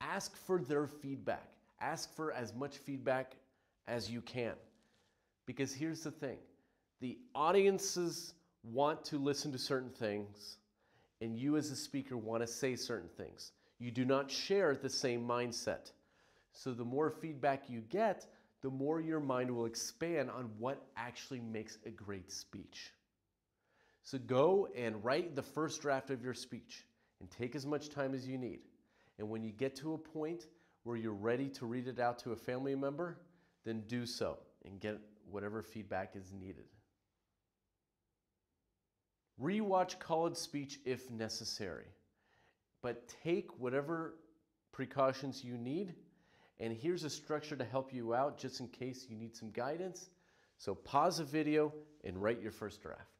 ask for their feedback. Ask for as much feedback as you can. Because here's the thing the audiences want to listen to certain things, and you as a speaker want to say certain things. You do not share the same mindset. So the more feedback you get, the more your mind will expand on what actually makes a great speech. So go and write the first draft of your speech and take as much time as you need. And when you get to a point where you're ready to read it out to a family member, then do so and get whatever feedback is needed. Rewatch Khalid's speech if necessary, but take whatever precautions you need. And here's a structure to help you out just in case you need some guidance. So pause the video and write your first draft.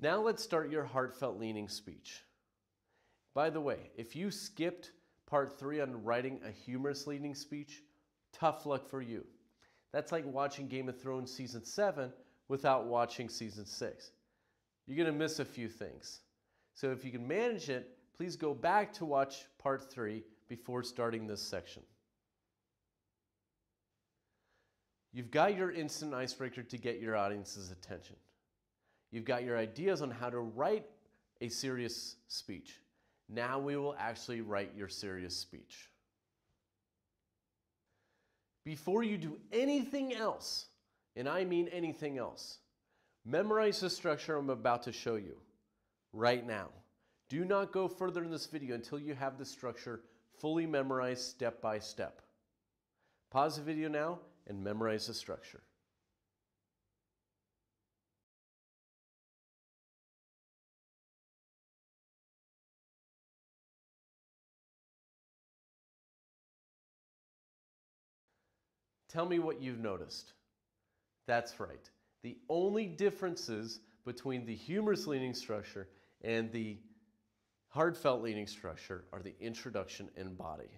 Now let's start your heartfelt leaning speech. By the way, if you skipped part three on writing a humorous leaning speech, tough luck for you. That's like watching Game of Thrones season seven without watching season six. You're gonna miss a few things. So if you can manage it, please go back to watch part three before starting this section. You've got your instant icebreaker to get your audience's attention. You've got your ideas on how to write a serious speech. Now we will actually write your serious speech. Before you do anything else, and I mean anything else, memorize the structure I'm about to show you right now. Do not go further in this video until you have the structure fully memorized step by step. Pause the video now and memorize the structure. Tell me what you've noticed. That's right. The only differences between the humorous leaning structure and the heartfelt leaning structure are the introduction and body.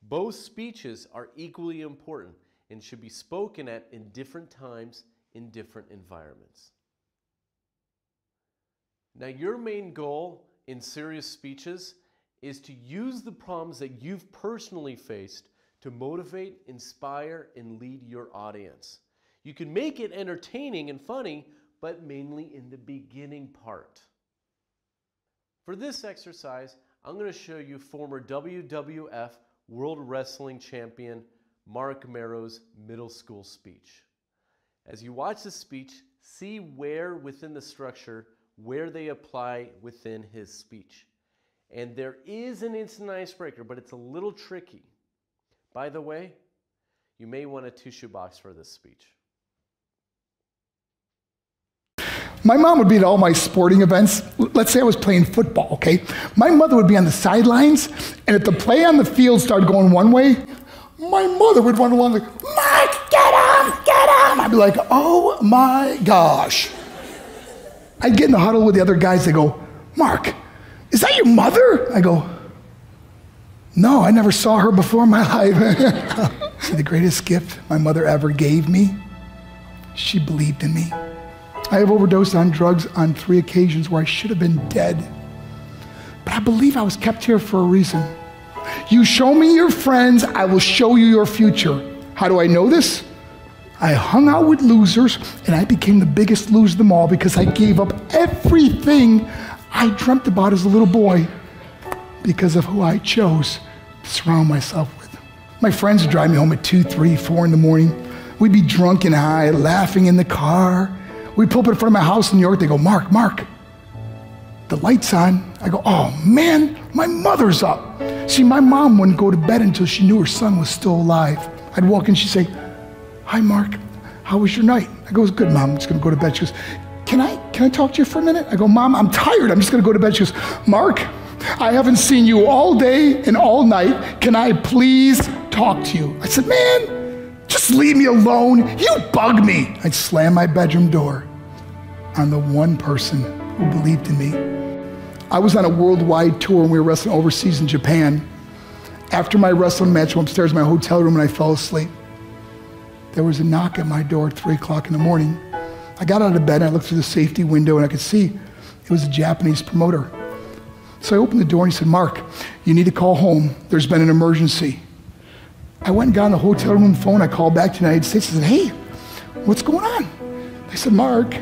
Both speeches are equally important and should be spoken at in different times in different environments. Now, your main goal in serious speeches is to use the problems that you've personally faced to motivate, inspire, and lead your audience. You can make it entertaining and funny, but mainly in the beginning part. For this exercise, I'm going to show you former WWF World Wrestling Champion Mark Mero's middle school speech. As you watch the speech, see where within the structure, where they apply within his speech. And there is an instant icebreaker, but it's a little tricky. By the way, you may want a tissue box for this speech. My mom would be at all my sporting events. Let's say I was playing football, okay? My mother would be on the sidelines, and if the play on the field started going one way, my mother would run along like, Mark, get him, get him. I'd be like, oh my gosh. I'd get in the huddle with the other guys. They go, Mark, is that your mother? I go, no, I never saw her before in my life. See, the greatest gift my mother ever gave me, she believed in me. I have overdosed on drugs on three occasions where I should have been dead. But I believe I was kept here for a reason. You show me your friends, I will show you your future. How do I know this? I hung out with losers and I became the biggest loser of them all because I gave up everything I dreamt about as a little boy because of who I chose to surround myself with. My friends would drive me home at 2, 3, 4 in the morning. We'd be drunk and high, laughing in the car. We'd pull up in front of my house in New York. They go, Mark, Mark, the light's on. I go, oh man, my mother's up. See, my mom wouldn't go to bed until she knew her son was still alive. I'd walk in, she'd say, Hi, Mark, how was your night? I go, good, Mom. I'm just gonna go to bed. She goes, Can I can I talk to you for a minute? I go, Mom, I'm tired. I'm just gonna go to bed. She goes, Mark, I haven't seen you all day and all night. Can I please talk to you? I said, Man, just leave me alone. You bug me. I'd slam my bedroom door on the one person who believed in me. I was on a worldwide tour and we were wrestling overseas in Japan. After my wrestling match, I went upstairs in my hotel room and I fell asleep. There was a knock at my door at 3 o'clock in the morning. I got out of bed and I looked through the safety window and I could see it was a Japanese promoter. So I opened the door and he said, Mark, you need to call home. There's been an emergency. I went and got on the hotel room phone. I called back to the United States. I said, hey, what's going on? They said, Mark,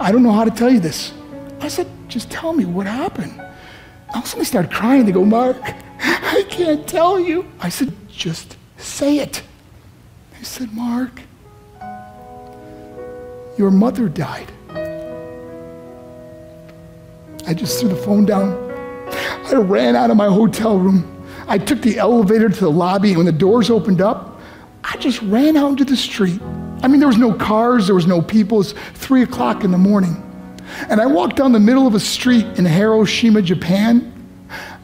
I don't know how to tell you this. I said, just tell me what happened. All of a sudden, they started crying. They go, Mark, I can't tell you. I said, just say it. They said, Mark, your mother died. I just threw the phone down. I ran out of my hotel room. I took the elevator to the lobby, and when the doors opened up, I just ran out into the street. I mean, there was no cars, there was no people. It's three o'clock in the morning. And I walked down the middle of a street in Hiroshima, Japan.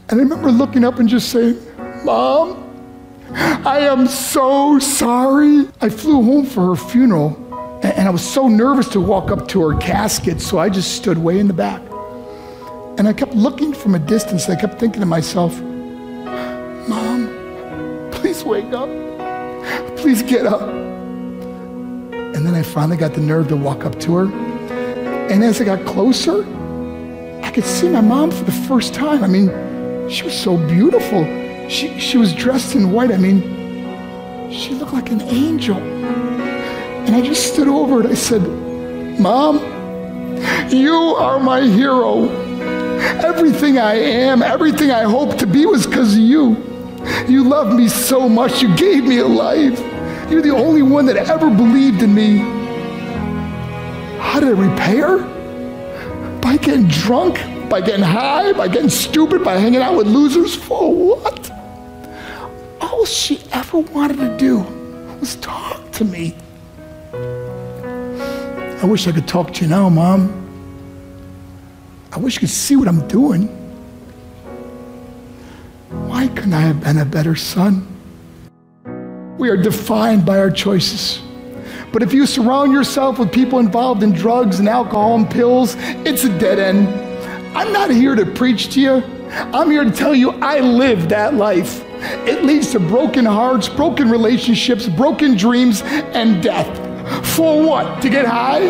And I remember looking up and just saying, Mom, I am so sorry. I flew home for her funeral and I was so nervous to walk up to her casket, so I just stood way in the back. And I kept looking from a distance. I kept thinking to myself, Mom, please wake up. Please get up. And then I finally got the nerve to walk up to her and as I got closer, I could see my mom for the first time. I mean, she was so beautiful. She, she was dressed in white. I mean, she looked like an angel. And I just stood over and I said, Mom, you are my hero. Everything I am, everything I hope to be was because of you. You loved me so much. You gave me a life. You're the only one that ever believed in me. How did it repair? By getting drunk, by getting high, by getting stupid, by hanging out with losers? For what? All she ever wanted to do was talk to me. I wish I could talk to you now, Mom. I wish you could see what I'm doing. Why couldn't I have been a better son? We are defined by our choices. But if you surround yourself with people involved in drugs and alcohol and pills, it's a dead end. I'm not here to preach to you. I'm here to tell you I lived that life. It leads to broken hearts, broken relationships, broken dreams, and death. For what? To get high?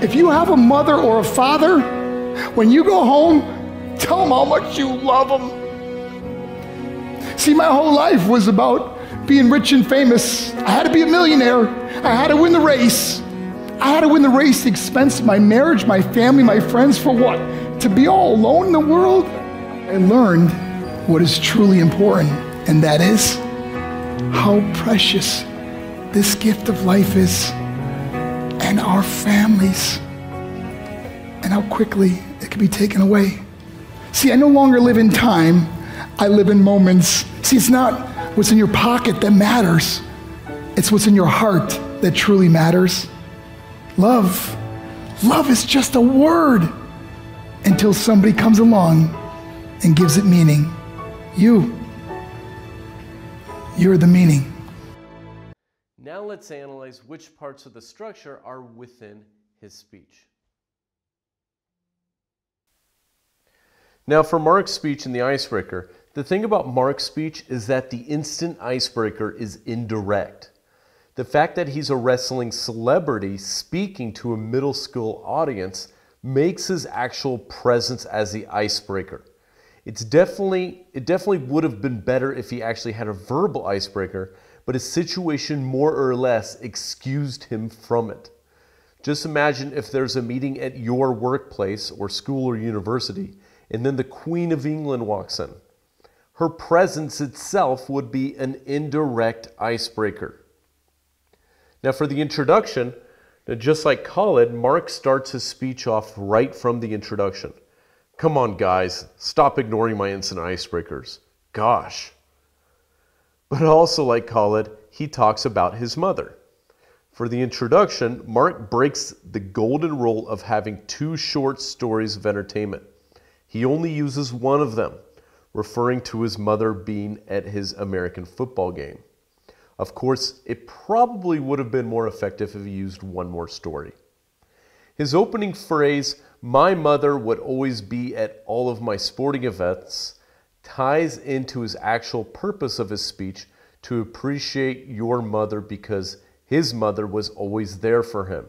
If you have a mother or a father, when you go home, tell them how much you love them. See, my whole life was about being rich and famous. I had to be a millionaire. I had to win the race. I had to win the race, expense my marriage, my family, my friends, for what? To be all alone in the world? I learned what is truly important, and that is how precious this gift of life is, and our families, how quickly it can be taken away. See, I no longer live in time, I live in moments. See, it's not what's in your pocket that matters, it's what's in your heart that truly matters. Love. Love is just a word until somebody comes along and gives it meaning. You, you're the meaning. Now let's analyze which parts of the structure are within his speech. Now, for Mark's speech in the icebreaker, the thing about Mark's speech is that the instant icebreaker is indirect. The fact that he's a wrestling celebrity speaking to a middle school audience makes his actual presence as the icebreaker. It's definitely it definitely would have been better if he actually had a verbal icebreaker, but his situation more or less excused him from it. Just imagine if there's a meeting at your workplace or school or university, and then the Queen of England walks in. Her presence itself would be an indirect icebreaker. Now, for the introduction, just like Khalid, Mark starts his speech off right from the introduction. Come on, guys, stop ignoring my instant icebreakers. Gosh. But also, like Khalid, he talks about his mother. For the introduction, Mark breaks the golden rule of having two short stories of entertainment. He only uses one of them, referring to his mother being at his American football game. Of course, it probably would have been more effective if he used one more story. His opening phrase, my mother would always be at all of my sporting events, ties into his actual purpose of his speech to appreciate your mother because his mother was always there for him.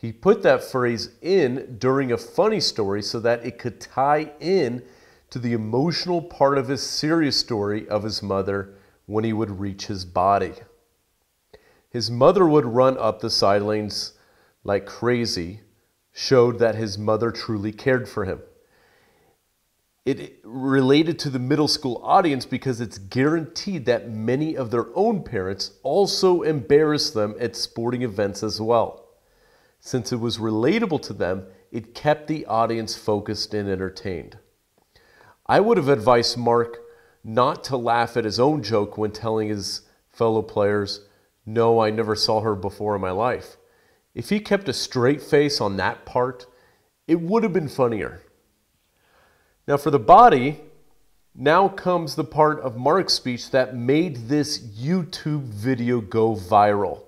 He put that phrase in during a funny story so that it could tie in to the emotional part of his serious story of his mother when he would reach his body. His mother would run up the side lanes like crazy, showed that his mother truly cared for him. It related to the middle school audience because it's guaranteed that many of their own parents also embarrass them at sporting events as well. Since it was relatable to them, it kept the audience focused and entertained. I would have advised Mark not to laugh at his own joke when telling his fellow players, No, I never saw her before in my life. If he kept a straight face on that part, it would have been funnier. Now, for the body, now comes the part of Mark's speech that made this YouTube video go viral.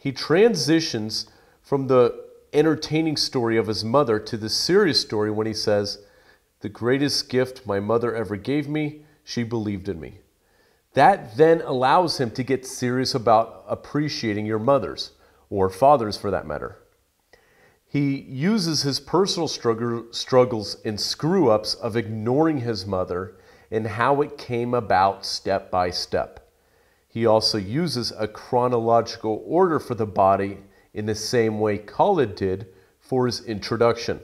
He transitions from the entertaining story of his mother to the serious story when he says, The greatest gift my mother ever gave me she believed in me. That then allows him to get serious about appreciating your mothers, or fathers for that matter. He uses his personal struggle, struggles and screw ups of ignoring his mother and how it came about step by step. He also uses a chronological order for the body in the same way Khalid did for his introduction.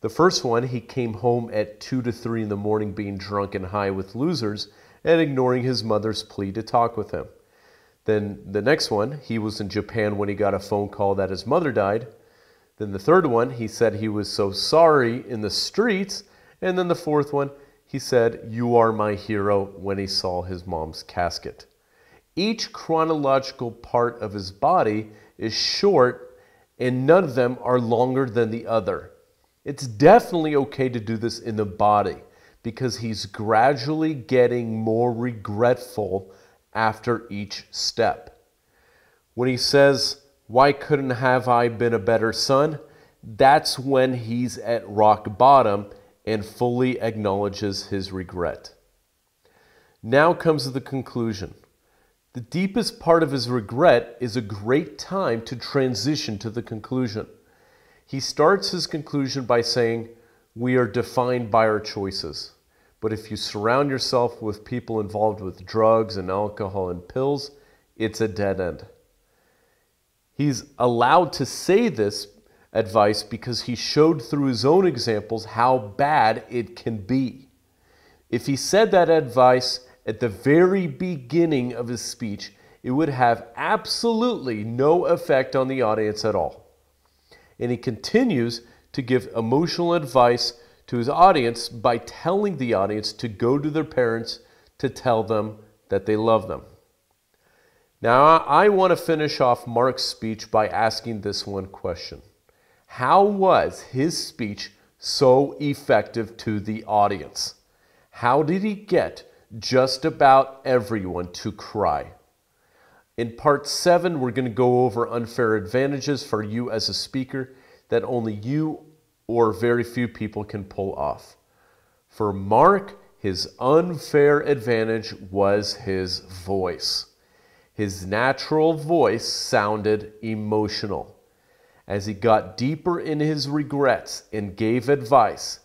The first one, he came home at 2 to 3 in the morning being drunk and high with losers and ignoring his mother's plea to talk with him. Then the next one, he was in Japan when he got a phone call that his mother died. Then the third one, he said he was so sorry in the streets. And then the fourth one, he said, You are my hero when he saw his mom's casket. Each chronological part of his body is short, and none of them are longer than the other. It's definitely okay to do this in the body because he's gradually getting more regretful after each step. When he says, Why couldn't have I been a better son? That's when he's at rock bottom and fully acknowledges his regret. Now comes the conclusion. The deepest part of his regret is a great time to transition to the conclusion. He starts his conclusion by saying, We are defined by our choices. But if you surround yourself with people involved with drugs and alcohol and pills, it's a dead end. He's allowed to say this advice because he showed through his own examples how bad it can be. If he said that advice at the very beginning of his speech, it would have absolutely no effect on the audience at all. And he continues to give emotional advice to his audience by telling the audience to go to their parents to tell them that they love them. Now, I want to finish off Mark's speech by asking this one question How was his speech so effective to the audience? How did he get just about everyone to cry? In part seven, we're going to go over unfair advantages for you as a speaker that only you or very few people can pull off. For Mark, his unfair advantage was his voice. His natural voice sounded emotional. As he got deeper in his regrets and gave advice,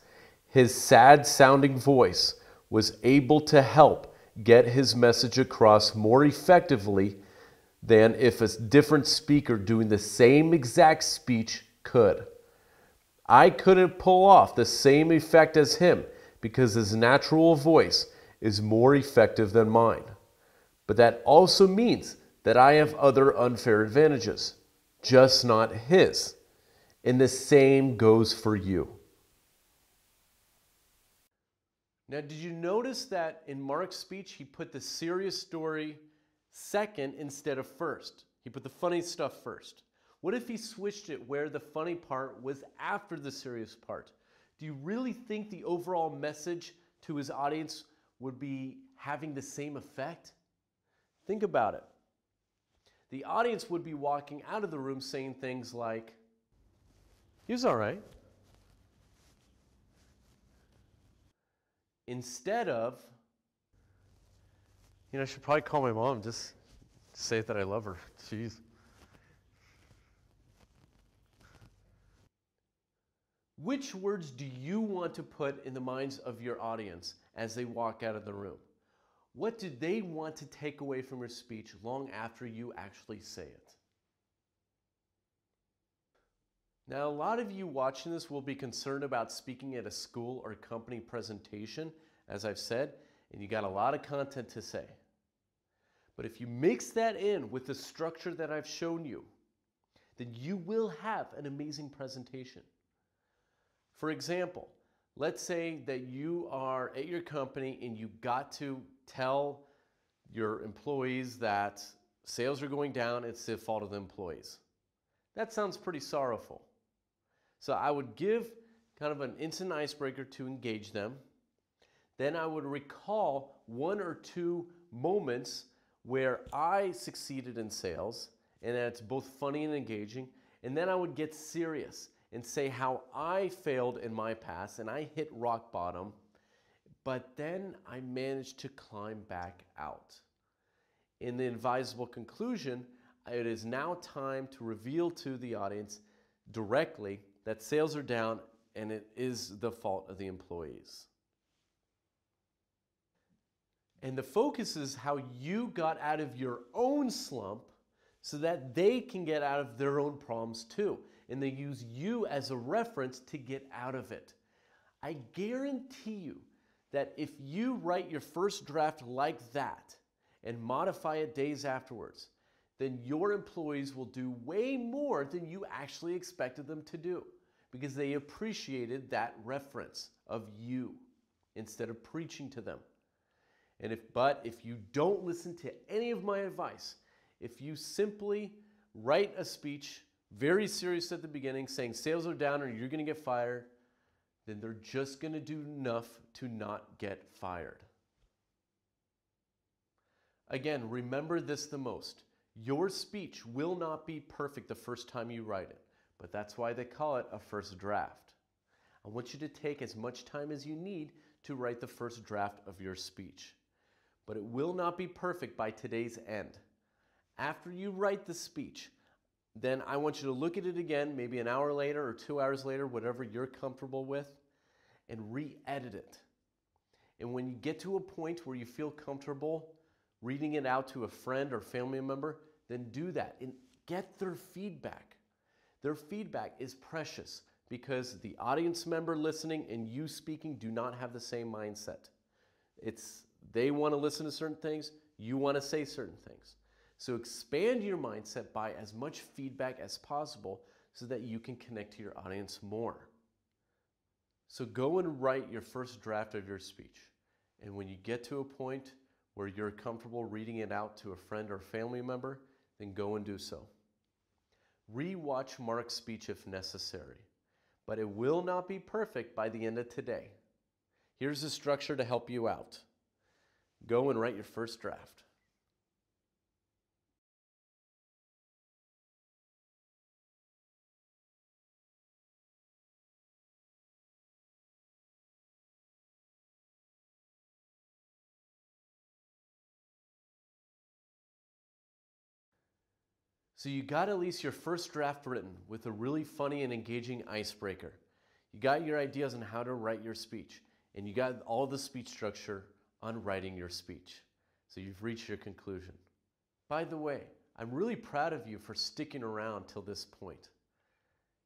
his sad sounding voice was able to help get his message across more effectively than if a different speaker doing the same exact speech could. I couldn't pull off the same effect as him because his natural voice is more effective than mine. But that also means that I have other unfair advantages, just not his. And the same goes for you. Now, did you notice that in Mark's speech, he put the serious story second instead of first? He put the funny stuff first. What if he switched it where the funny part was after the serious part? Do you really think the overall message to his audience would be having the same effect? Think about it. The audience would be walking out of the room saying things like, he was all right. Instead of, you know, I should probably call my mom, just say that I love her. Jeez. Which words do you want to put in the minds of your audience as they walk out of the room? What do they want to take away from your speech long after you actually say it? Now, a lot of you watching this will be concerned about speaking at a school or company presentation, as I've said, and you got a lot of content to say. But if you mix that in with the structure that I've shown you, then you will have an amazing presentation. For example, let's say that you are at your company and you got to tell your employees that sales are going down, it's the fault of the employees. That sounds pretty sorrowful. So I would give kind of an instant icebreaker to engage them. Then I would recall one or two moments where I succeeded in sales and it's both funny and engaging. And then I would get serious and say how I failed in my past and I hit rock bottom, but then I managed to climb back out. In the advisable conclusion, it is now time to reveal to the audience directly that sales are down and it is the fault of the employees. And the focus is how you got out of your own slump so that they can get out of their own problems too and they use you as a reference to get out of it. I guarantee you that if you write your first draft like that and modify it days afterwards, then your employees will do way more than you actually expected them to do because they appreciated that reference of you instead of preaching to them. And if but if you don't listen to any of my advice, if you simply write a speech very serious at the beginning, saying sales are down or you're going to get fired, then they're just going to do enough to not get fired. Again, remember this the most. Your speech will not be perfect the first time you write it, but that's why they call it a first draft. I want you to take as much time as you need to write the first draft of your speech, but it will not be perfect by today's end. After you write the speech, then I want you to look at it again, maybe an hour later or two hours later, whatever you're comfortable with, and re edit it. And when you get to a point where you feel comfortable reading it out to a friend or family member, then do that and get their feedback. Their feedback is precious because the audience member listening and you speaking do not have the same mindset. It's they want to listen to certain things, you want to say certain things. So expand your mindset by as much feedback as possible so that you can connect to your audience more. So go and write your first draft of your speech. And when you get to a point where you're comfortable reading it out to a friend or family member, then go and do so. Rewatch Mark's speech if necessary, but it will not be perfect by the end of today. Here's a structure to help you out. Go and write your first draft. So you got at least your first draft written with a really funny and engaging icebreaker. You got your ideas on how to write your speech, and you got all the speech structure on writing your speech. So you've reached your conclusion. By the way, I'm really proud of you for sticking around till this point.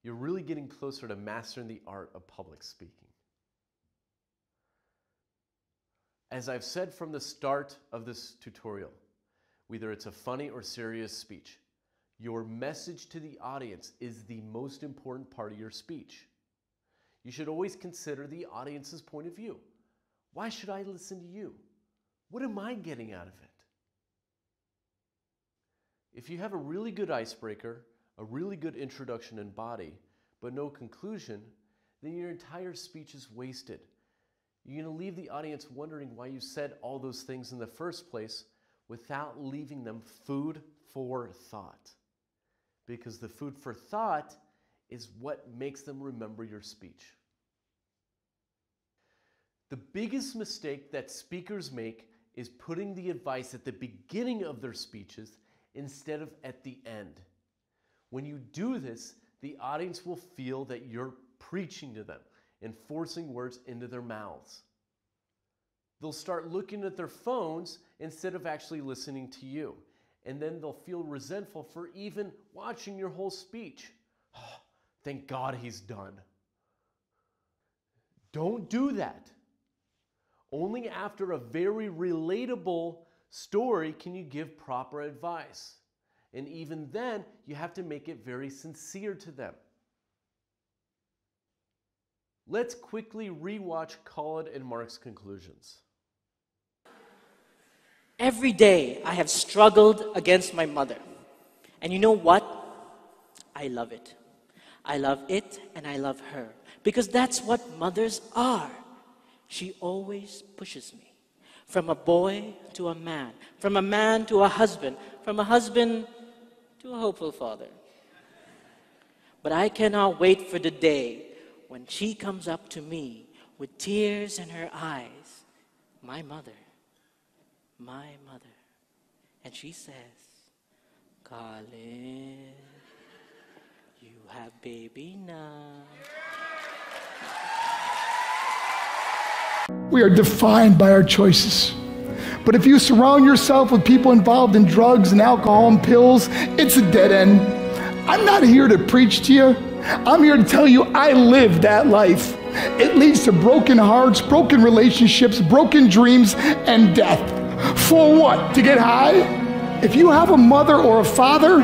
You're really getting closer to mastering the art of public speaking. As I've said from the start of this tutorial, whether it's a funny or serious speech, your message to the audience is the most important part of your speech. You should always consider the audience's point of view. Why should I listen to you? What am I getting out of it? If you have a really good icebreaker, a really good introduction and body, but no conclusion, then your entire speech is wasted. You're going to leave the audience wondering why you said all those things in the first place without leaving them food for thought because the food for thought is what makes them remember your speech. The biggest mistake that speakers make is putting the advice at the beginning of their speeches instead of at the end. When you do this, the audience will feel that you're preaching to them and forcing words into their mouths. They'll start looking at their phones instead of actually listening to you and then they'll feel resentful for even watching your whole speech. Oh, thank God he's done. Don't do that. Only after a very relatable story can you give proper advice. And even then, you have to make it very sincere to them. Let's quickly rewatch Khalid and Mark's conclusions. Every day I have struggled against my mother. And you know what? I love it. I love it and I love her. Because that's what mothers are. She always pushes me. From a boy to a man. From a man to a husband. From a husband to a hopeful father. But I cannot wait for the day when she comes up to me with tears in her eyes, my mother my mother. And she says, Khalid, you have baby now. We are defined by our choices. But if you surround yourself with people involved in drugs and alcohol and pills, it's a dead end. I'm not here to preach to you. I'm here to tell you I lived that life. It leads to broken hearts, broken relationships, broken dreams, and death. For what? To get high? If you have a mother or a father,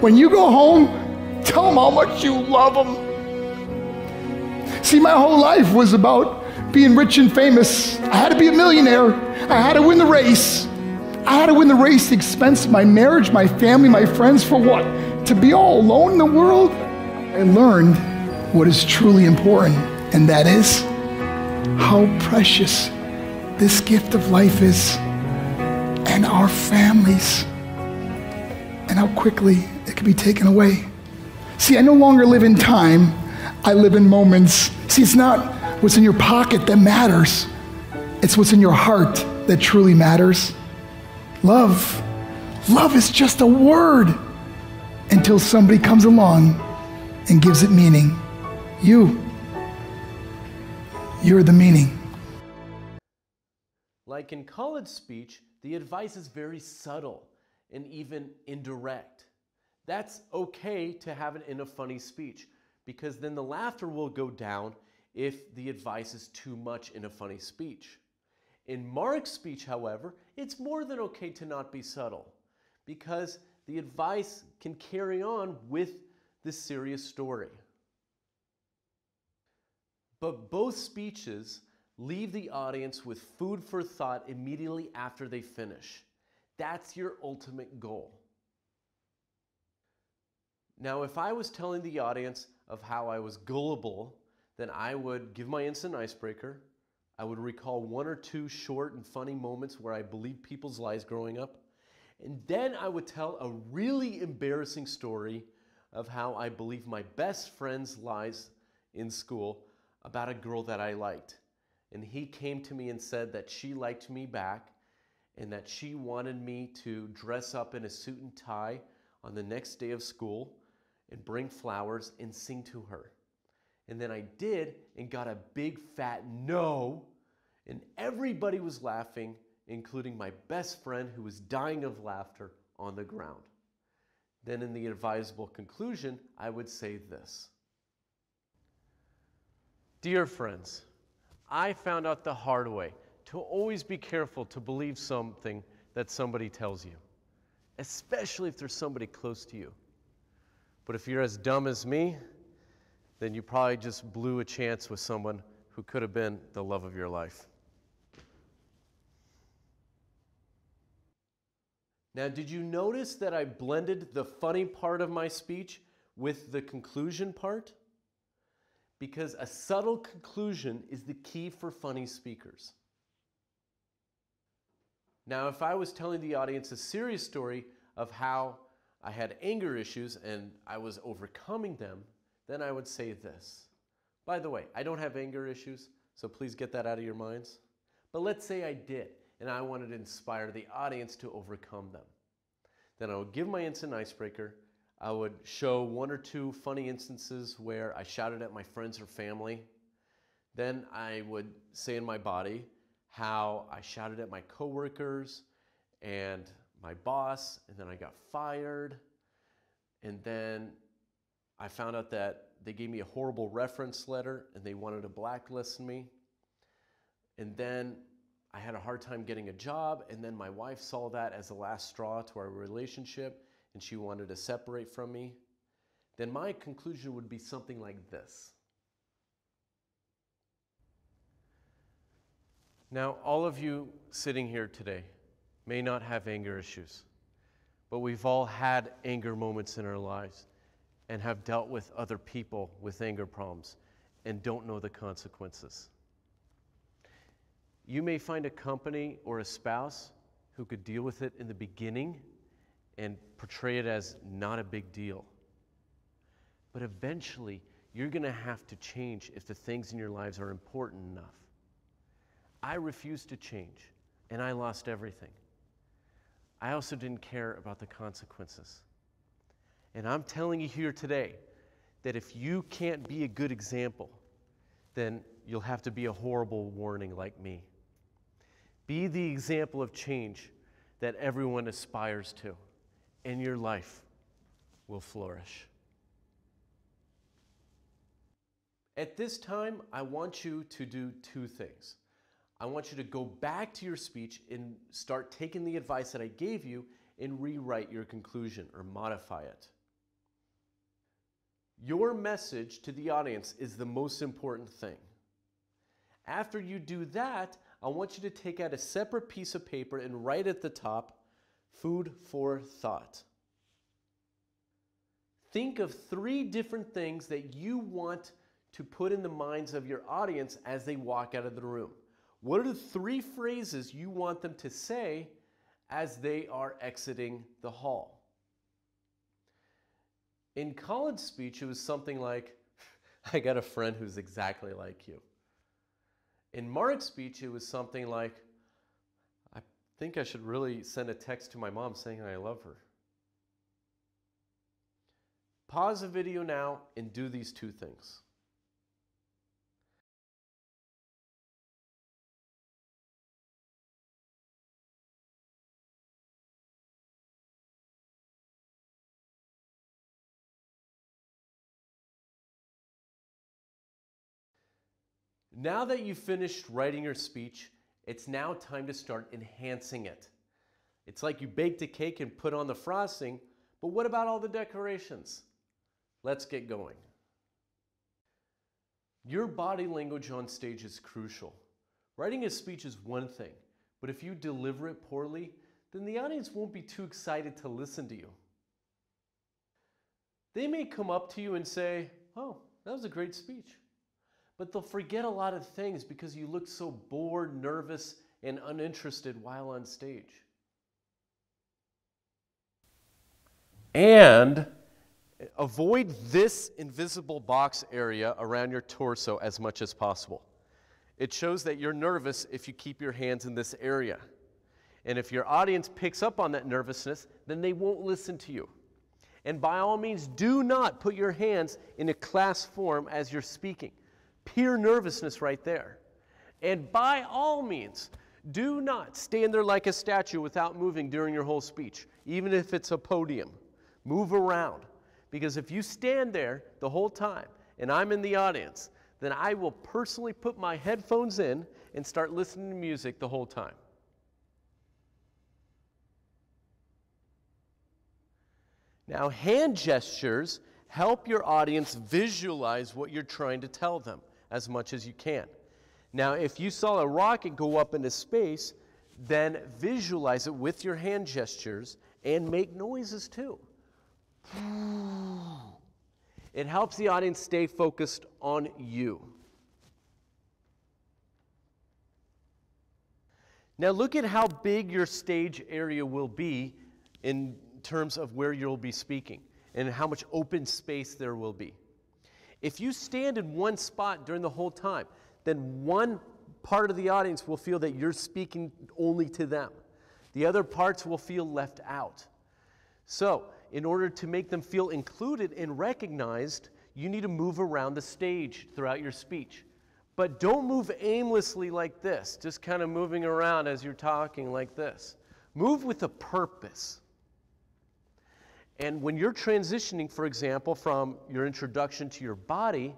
when you go home, tell them how much you love them. See, my whole life was about being rich and famous. I had to be a millionaire. I had to win the race. I had to win the race at the expense of my marriage, my family, my friends. For what? To be all alone in the world? I learned what is truly important, and that is how precious this gift of life is and our families, and how quickly it can be taken away. See, I no longer live in time, I live in moments. See, it's not what's in your pocket that matters, it's what's in your heart that truly matters. Love. Love is just a word until somebody comes along and gives it meaning. You. You're the meaning. Like in Khalid's speech, the advice is very subtle and even indirect. That's okay to have it in a funny speech because then the laughter will go down if the advice is too much in a funny speech. In Mark's speech, however, it's more than okay to not be subtle because the advice can carry on with the serious story. But both speeches Leave the audience with food for thought immediately after they finish. That's your ultimate goal. Now, if I was telling the audience of how I was gullible, then I would give my instant icebreaker. I would recall one or two short and funny moments where I believed people's lies growing up. And then I would tell a really embarrassing story of how I believed my best friend's lies in school about a girl that I liked. And he came to me and said that she liked me back and that she wanted me to dress up in a suit and tie on the next day of school and bring flowers and sing to her. And then I did and got a big fat no, and everybody was laughing, including my best friend who was dying of laughter on the ground. Then, in the advisable conclusion, I would say this Dear friends, I found out the hard way to always be careful to believe something that somebody tells you, especially if there's somebody close to you. But if you're as dumb as me, then you probably just blew a chance with someone who could have been the love of your life. Now, did you notice that I blended the funny part of my speech with the conclusion part? Because a subtle conclusion is the key for funny speakers. Now, if I was telling the audience a serious story of how I had anger issues and I was overcoming them, then I would say this. By the way, I don't have anger issues, so please get that out of your minds. But let's say I did, and I wanted to inspire the audience to overcome them. Then I would give my instant icebreaker. I would show one or two funny instances where I shouted at my friends or family. Then I would say in my body how I shouted at my coworkers and my boss, and then I got fired. And then I found out that they gave me a horrible reference letter and they wanted to blacklist me. And then I had a hard time getting a job, and then my wife saw that as the last straw to our relationship, and she wanted to separate from me. Then my conclusion would be something like this. Now, all of you sitting here today, may not have anger issues, but we've all had anger moments in our lives and have dealt with other people with anger problems and don't know the consequences. You may find a company or a spouse who could deal with it in the beginning and portray it as not a big deal. But eventually, you're going to have to change if the things in your lives are important enough. I refused to change, and I lost everything. I also didn't care about the consequences. And I'm telling you here today that if you can't be a good example, then you'll have to be a horrible warning like me. Be the example of change that everyone aspires to, and your life will flourish. At this time, I want you to do two things. I want you to go back to your speech and start taking the advice that I gave you and rewrite your conclusion or modify it. Your message to the audience is the most important thing. After you do that, I want you to take out a separate piece of paper and write at the top, food for thought. Think of three different things that you want to put in the minds of your audience as they walk out of the room. What are the three phrases you want them to say as they are exiting the hall? In Khalid's speech, it was something like, I got a friend who's exactly like you. In Mark's speech, it was something like, think I should really send a text to my mom saying I love her. Pause the video now and do these two things. Now that you've finished writing your speech, it's now time to start enhancing it. It's like you baked a cake and put on the frosting, but what about all the decorations? Let's get going. Your body language on stage is crucial. Writing a speech is one thing, but if you deliver it poorly, then the audience won't be too excited to listen to you. They may come up to you and say, Oh, that was a great speech. But they'll forget a lot of things because you look so bored, nervous, and uninterested while on stage. And avoid this invisible box area around your torso as much as possible. It shows that you're nervous if you keep your hands in this area. And if your audience picks up on that nervousness, then they won't listen to you. And by all means, do not put your hands in a class form as you're speaking. Pure nervousness right there. And by all means, do not stand there like a statue without moving during your whole speech, even if it's a podium. Move around. Because if you stand there the whole time and I'm in the audience, then I will personally put my headphones in and start listening to music the whole time. Now, hand gestures help your audience visualize what you're trying to tell them as much as you can. Now, if you saw a rocket go up into space, then visualize it with your hand gestures and make noises too. It helps the audience stay focused on you. Now, look at how big your stage area will be in terms of where you'll be speaking and how much open space there will be. If you stand in one spot during the whole time, then one part of the audience will feel that you're speaking only to them. The other parts will feel left out. So, in order to make them feel included and recognized, you need to move around the stage throughout your speech. But don't move aimlessly like this, just kind of moving around as you're talking like this. Move with a purpose. And when you're transitioning, for example, from your introduction to your body,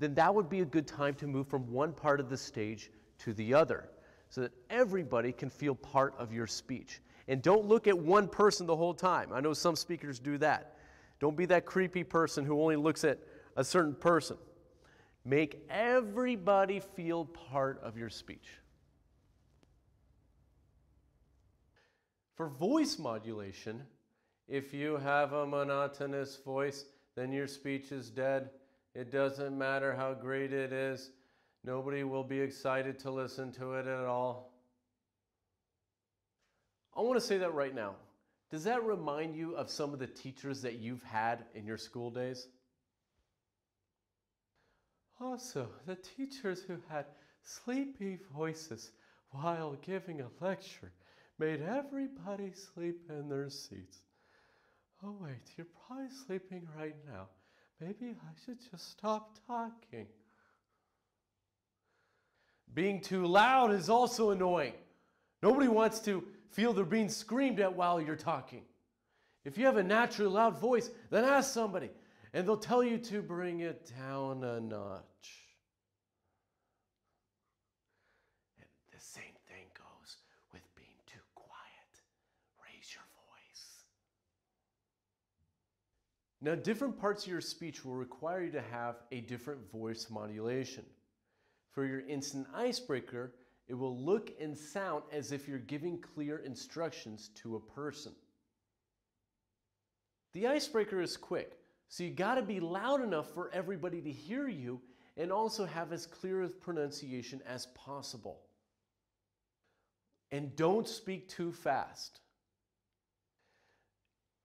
then that would be a good time to move from one part of the stage to the other so that everybody can feel part of your speech. And don't look at one person the whole time. I know some speakers do that. Don't be that creepy person who only looks at a certain person. Make everybody feel part of your speech. For voice modulation, if you have a monotonous voice, then your speech is dead. It doesn't matter how great it is. Nobody will be excited to listen to it at all. I want to say that right now. Does that remind you of some of the teachers that you've had in your school days? Also, the teachers who had sleepy voices while giving a lecture made everybody sleep in their seats. Oh, wait, you're probably sleeping right now. Maybe I should just stop talking. Being too loud is also annoying. Nobody wants to feel they're being screamed at while you're talking. If you have a naturally loud voice, then ask somebody, and they'll tell you to bring it down a notch. And the same thing goes with being too quiet. Raise your voice. Now, different parts of your speech will require you to have a different voice modulation. For your instant icebreaker, it will look and sound as if you're giving clear instructions to a person. The icebreaker is quick, so you got to be loud enough for everybody to hear you and also have as clear a pronunciation as possible. And don't speak too fast.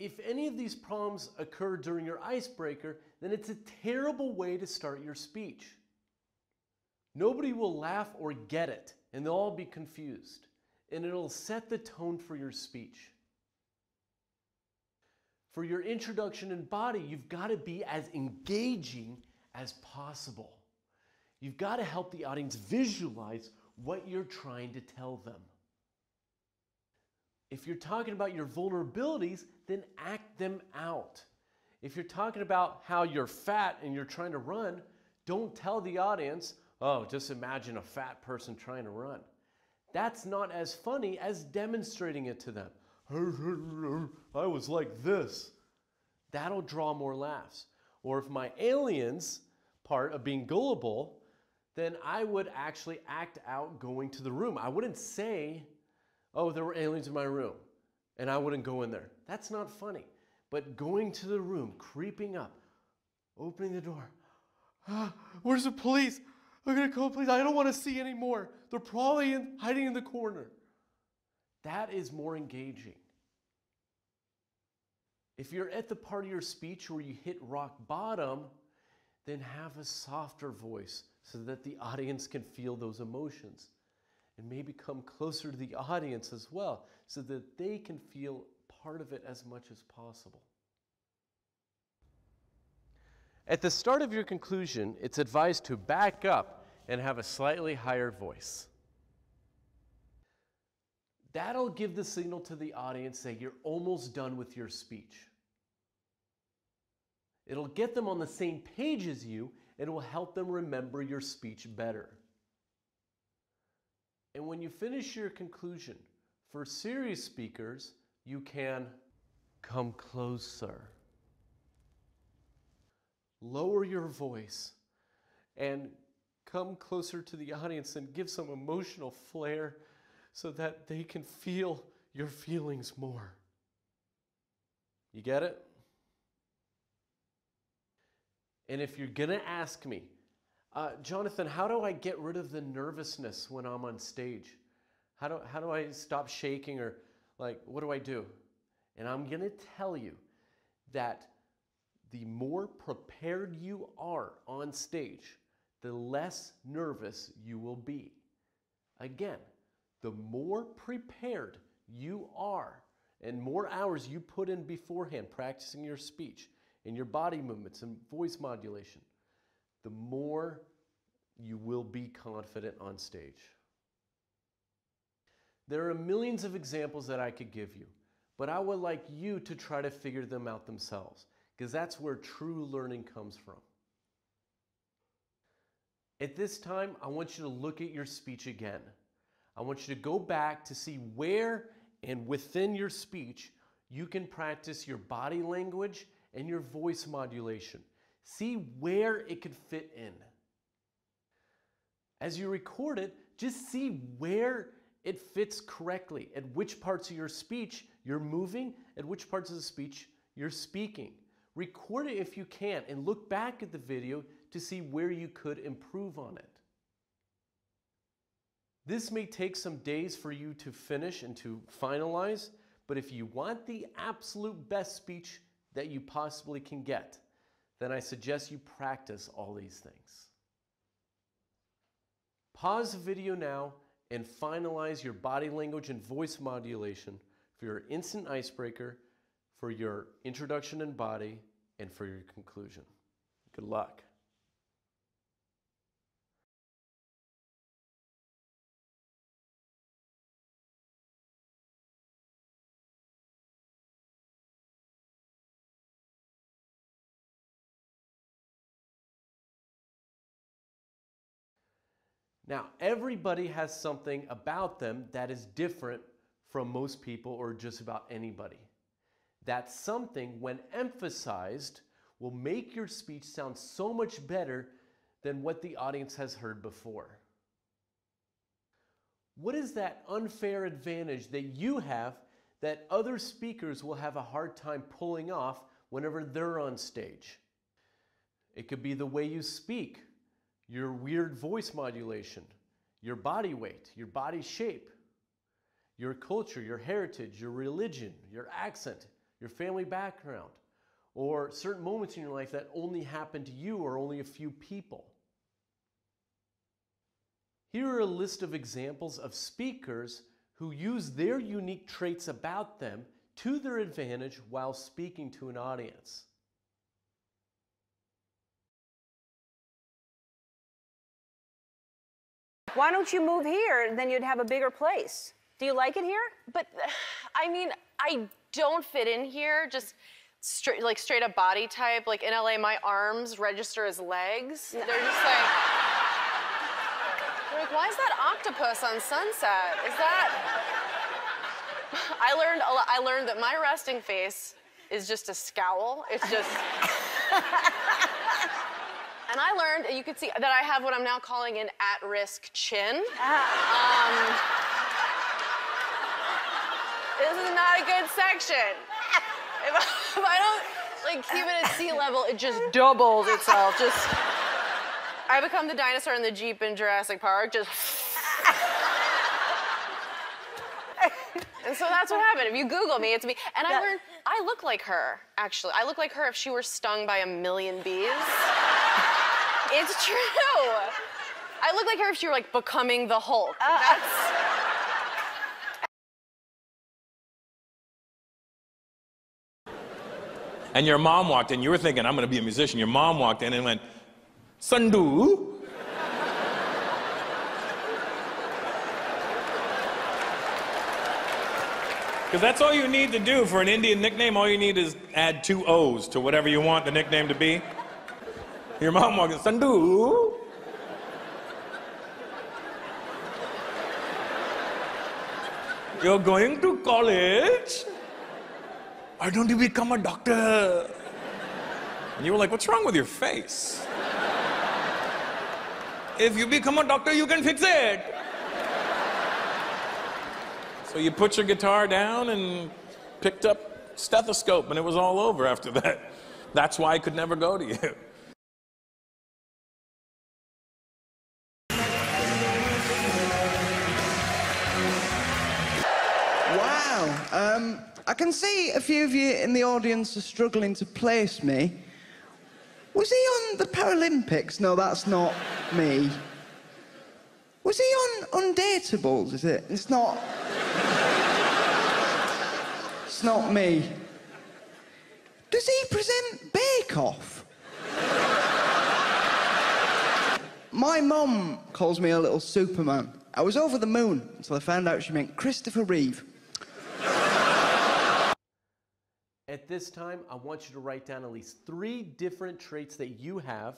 If any of these problems occur during your icebreaker, then it's a terrible way to start your speech. Nobody will laugh or get it, and they'll all be confused. And it'll set the tone for your speech. For your introduction and body, you've got to be as engaging as possible. You've got to help the audience visualize what you're trying to tell them. If you're talking about your vulnerabilities, then act them out. If you're talking about how you're fat and you're trying to run, don't tell the audience, oh, just imagine a fat person trying to run. That's not as funny as demonstrating it to them. I was like this. That'll draw more laughs. Or if my aliens part of being gullible, then I would actually act out going to the room. I wouldn't say, oh, there were aliens in my room, and I wouldn't go in there. That's not funny. but going to the room, creeping up, opening the door. Ah, where's the police? I'm gonna call police. I don't want to see anymore. They're probably in, hiding in the corner. That is more engaging. If you're at the part of your speech where you hit rock bottom, then have a softer voice so that the audience can feel those emotions. And maybe come closer to the audience as well so that they can feel part of it as much as possible. At the start of your conclusion, it's advised to back up and have a slightly higher voice. That'll give the signal to the audience that you're almost done with your speech. It'll get them on the same page as you and it will help them remember your speech better. And when you finish your conclusion, for serious speakers, you can come closer. Lower your voice and come closer to the audience and give some emotional flair so that they can feel your feelings more. You get it? And if you're going to ask me, uh, Jonathan, how do I get rid of the nervousness when I'm on stage? How do, how do I stop shaking or like, what do I do? And I'm going to tell you that the more prepared you are on stage, the less nervous you will be. Again, the more prepared you are and more hours you put in beforehand practicing your speech and your body movements and voice modulation, the more you will be confident on stage. There are millions of examples that I could give you, but I would like you to try to figure them out themselves because that's where true learning comes from. At this time, I want you to look at your speech again. I want you to go back to see where and within your speech you can practice your body language and your voice modulation. See where it could fit in. As you record it, just see where it fits correctly, at which parts of your speech you're moving, at which parts of the speech you're speaking. Record it if you can and look back at the video to see where you could improve on it. This may take some days for you to finish and to finalize, but if you want the absolute best speech that you possibly can get, then I suggest you practice all these things. Pause the video now and finalize your body language and voice modulation for your instant icebreaker, for your introduction and body, and for your conclusion. Good luck. Now, everybody has something about them that is different from most people or just about anybody. That something, when emphasized, will make your speech sound so much better than what the audience has heard before. What is that unfair advantage that you have that other speakers will have a hard time pulling off whenever they're on stage? It could be the way you speak your weird voice modulation, your body weight, your body shape, your culture, your heritage, your religion, your accent, your family background, or certain moments in your life that only happen to you or only a few people. Here are a list of examples of speakers who use their unique traits about them to their advantage while speaking to an audience. Why don't you move here? Then you'd have a bigger place. Do you like it here? But I mean, I don't fit in here. Just straight, like straight up body type. Like in LA, my arms register as legs. They're just like. Like, why is that octopus on Sunset? Is that? I learned. A lot, I learned that my resting face is just a scowl. It's just. And I learned, you could see that I have what I'm now calling an at-risk chin. Um, this is not a good section. if, I, if I don't like keep it at sea level, it just doubles itself. Just I become the dinosaur in the Jeep in Jurassic Park. Just. And so that's what happened. If you Google me, it's me. And I learned I look like her, actually. I look like her if she were stung by a million bees. It's true. I look like her if she were like becoming the Hulk. Uh, uh. That's. And your mom walked in, you were thinking, I'm gonna be a musician. Your mom walked in and went, Sandu. Because that's all you need to do for an Indian nickname. All you need is add two O's to whatever you want the nickname to be. Your mom walks in, Sandu. You're going to college? Why don't you become a doctor? And you were like, What's wrong with your face? if you become a doctor, you can fix it. So you put your guitar down and picked up stethoscope, and it was all over after that. That's why I could never go to you. Um, I can see a few of you in the audience are struggling to place me. Was he on the Paralympics? No, that's not me. Was he on Undateables? Is it? It's not. it's not me. Does he present Bake Off? My mum calls me a little Superman. I was over the moon until I found out she meant Christopher Reeve. At this time, I want you to write down at least three different traits that you have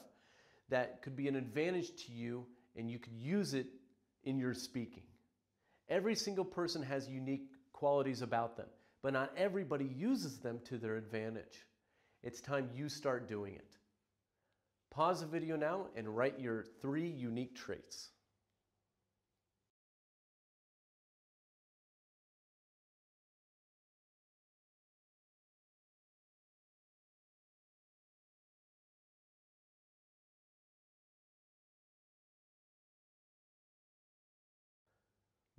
that could be an advantage to you and you could use it in your speaking. Every single person has unique qualities about them, but not everybody uses them to their advantage. It's time you start doing it. Pause the video now and write your three unique traits.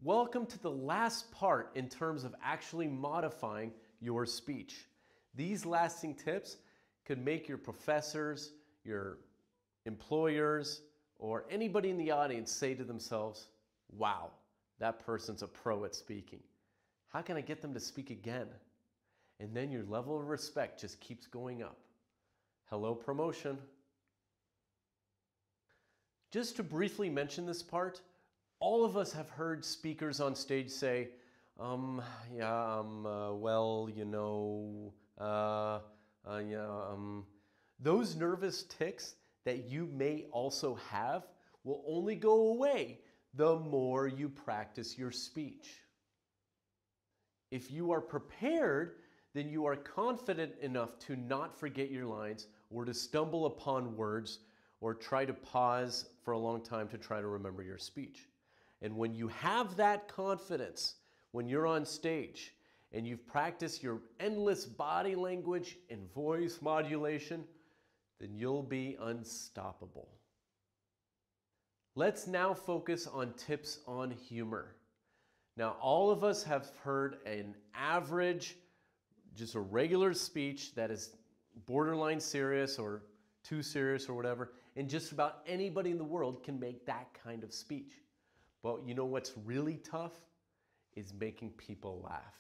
Welcome to the last part in terms of actually modifying your speech. These lasting tips could make your professors, your employers, or anybody in the audience say to themselves, wow, that person's a pro at speaking. How can I get them to speak again? And then your level of respect just keeps going up. Hello, promotion. Just to briefly mention this part, all of us have heard speakers on stage say, um, yeah, um, uh, well, you know, uh, uh, yeah, um. Those nervous tics that you may also have will only go away the more you practice your speech. If you are prepared, then you are confident enough to not forget your lines or to stumble upon words or try to pause for a long time to try to remember your speech. And when you have that confidence, when you're on stage and you've practiced your endless body language and voice modulation, then you'll be unstoppable. Let's now focus on tips on humor. Now, all of us have heard an average, just a regular speech that is borderline serious or too serious or whatever, and just about anybody in the world can make that kind of speech. But you know what's really tough? Is making people laugh.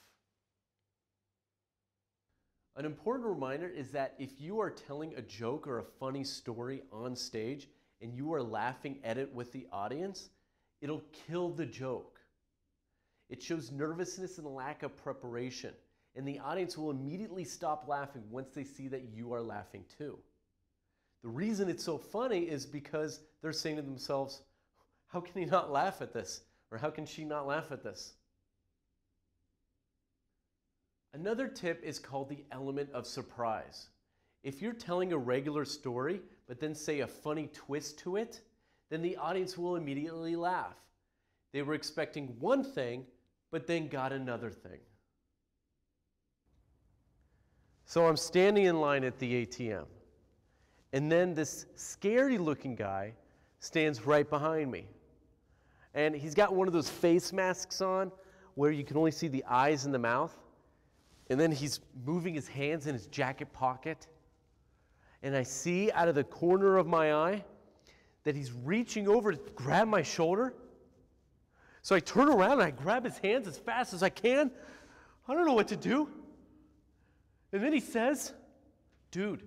An important reminder is that if you are telling a joke or a funny story on stage and you are laughing at it with the audience, it'll kill the joke. It shows nervousness and lack of preparation, and the audience will immediately stop laughing once they see that you are laughing too. The reason it's so funny is because they're saying to themselves, How can he not laugh at this? Or how can she not laugh at this? Another tip is called the element of surprise. If you're telling a regular story, but then say a funny twist to it, then the audience will immediately laugh. They were expecting one thing, but then got another thing. So I'm standing in line at the ATM. And then this scary looking guy stands right behind me. And he's got one of those face masks on where you can only see the eyes and the mouth. And then he's moving his hands in his jacket pocket. And I see out of the corner of my eye that he's reaching over to grab my shoulder. So I turn around and I grab his hands as fast as I can. I don't know what to do. And then he says, Dude,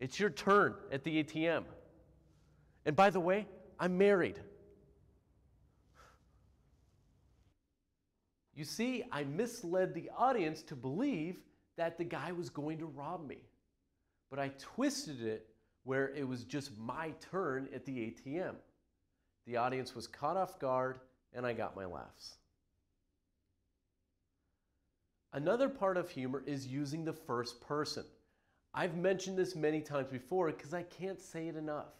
it's your turn at the ATM. And by the way, I'm married. You see, I misled the audience to believe that the guy was going to rob me. But I twisted it where it was just my turn at the ATM. The audience was caught off guard and I got my laughs. Another part of humor is using the first person. I've mentioned this many times before because I can't say it enough.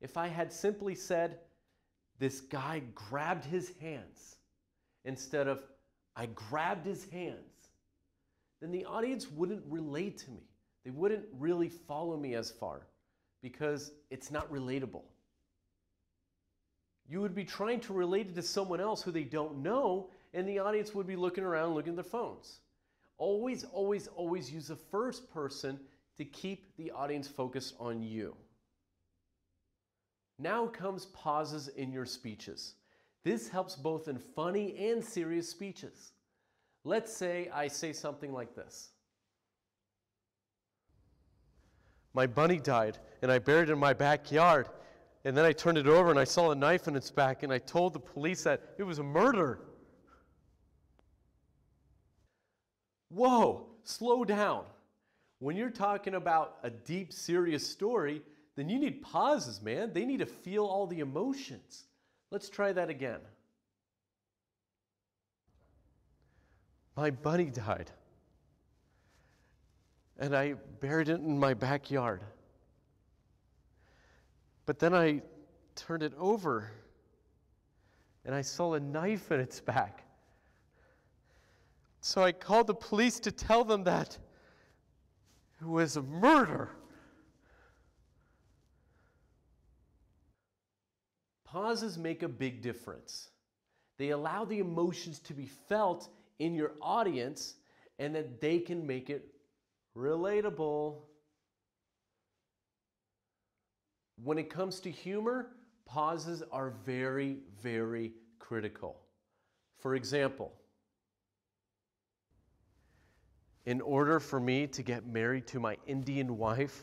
If I had simply said, this guy grabbed his hands, instead of, I grabbed his hands, then the audience wouldn't relate to me. They wouldn't really follow me as far because it's not relatable. You would be trying to relate it to someone else who they don't know, and the audience would be looking around looking at their phones. Always, always, always use the first person to keep the audience focused on you. Now comes pauses in your speeches. This helps both in funny and serious speeches. Let's say I say something like this. My bunny died, and I buried it in my backyard. And then I turned it over and I saw a knife in its back, and I told the police that it was a murder. Whoa, slow down. When you're talking about a deep, serious story, then you need pauses, man. They need to feel all the emotions. Let's try that again. My bunny died, and I buried it in my backyard. But then I turned it over, and I saw a knife in its back. So I called the police to tell them that it was a murder. Pauses make a big difference. They allow the emotions to be felt in your audience and that they can make it relatable. When it comes to humor, pauses are very, very critical. For example, in order for me to get married to my Indian wife,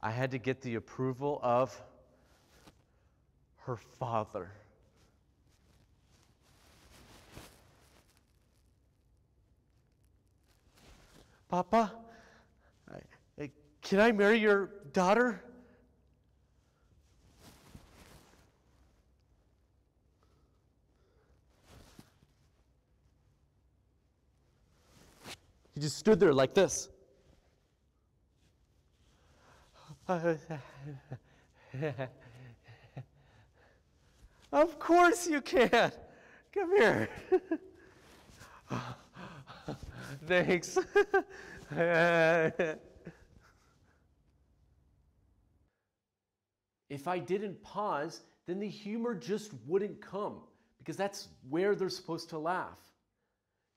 I had to get the approval of her father. Papa, can I marry your daughter? He just stood there like this. of course you can. Come here. Thanks. if I didn't pause, then the humor just wouldn't come because that's where they're supposed to laugh.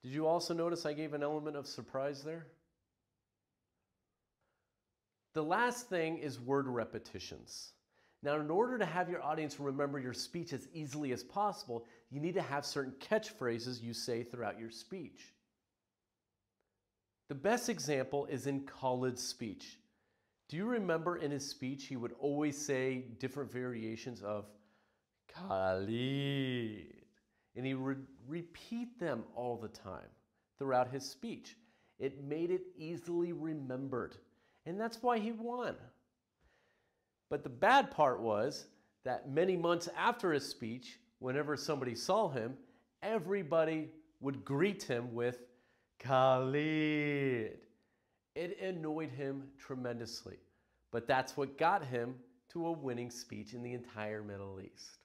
Did you also notice I gave an element of surprise there? The last thing is word repetitions. Now, in order to have your audience remember your speech as easily as possible, you need to have certain catchphrases you say throughout your speech. The best example is in Khalid's speech. Do you remember in his speech he would always say different variations of Khalid? And he would repeat them all the time throughout his speech. It made it easily remembered. And that's why he won. But the bad part was that many months after his speech, whenever somebody saw him, everybody would greet him with Khalid. It annoyed him tremendously, but that's what got him to a winning speech in the entire Middle East.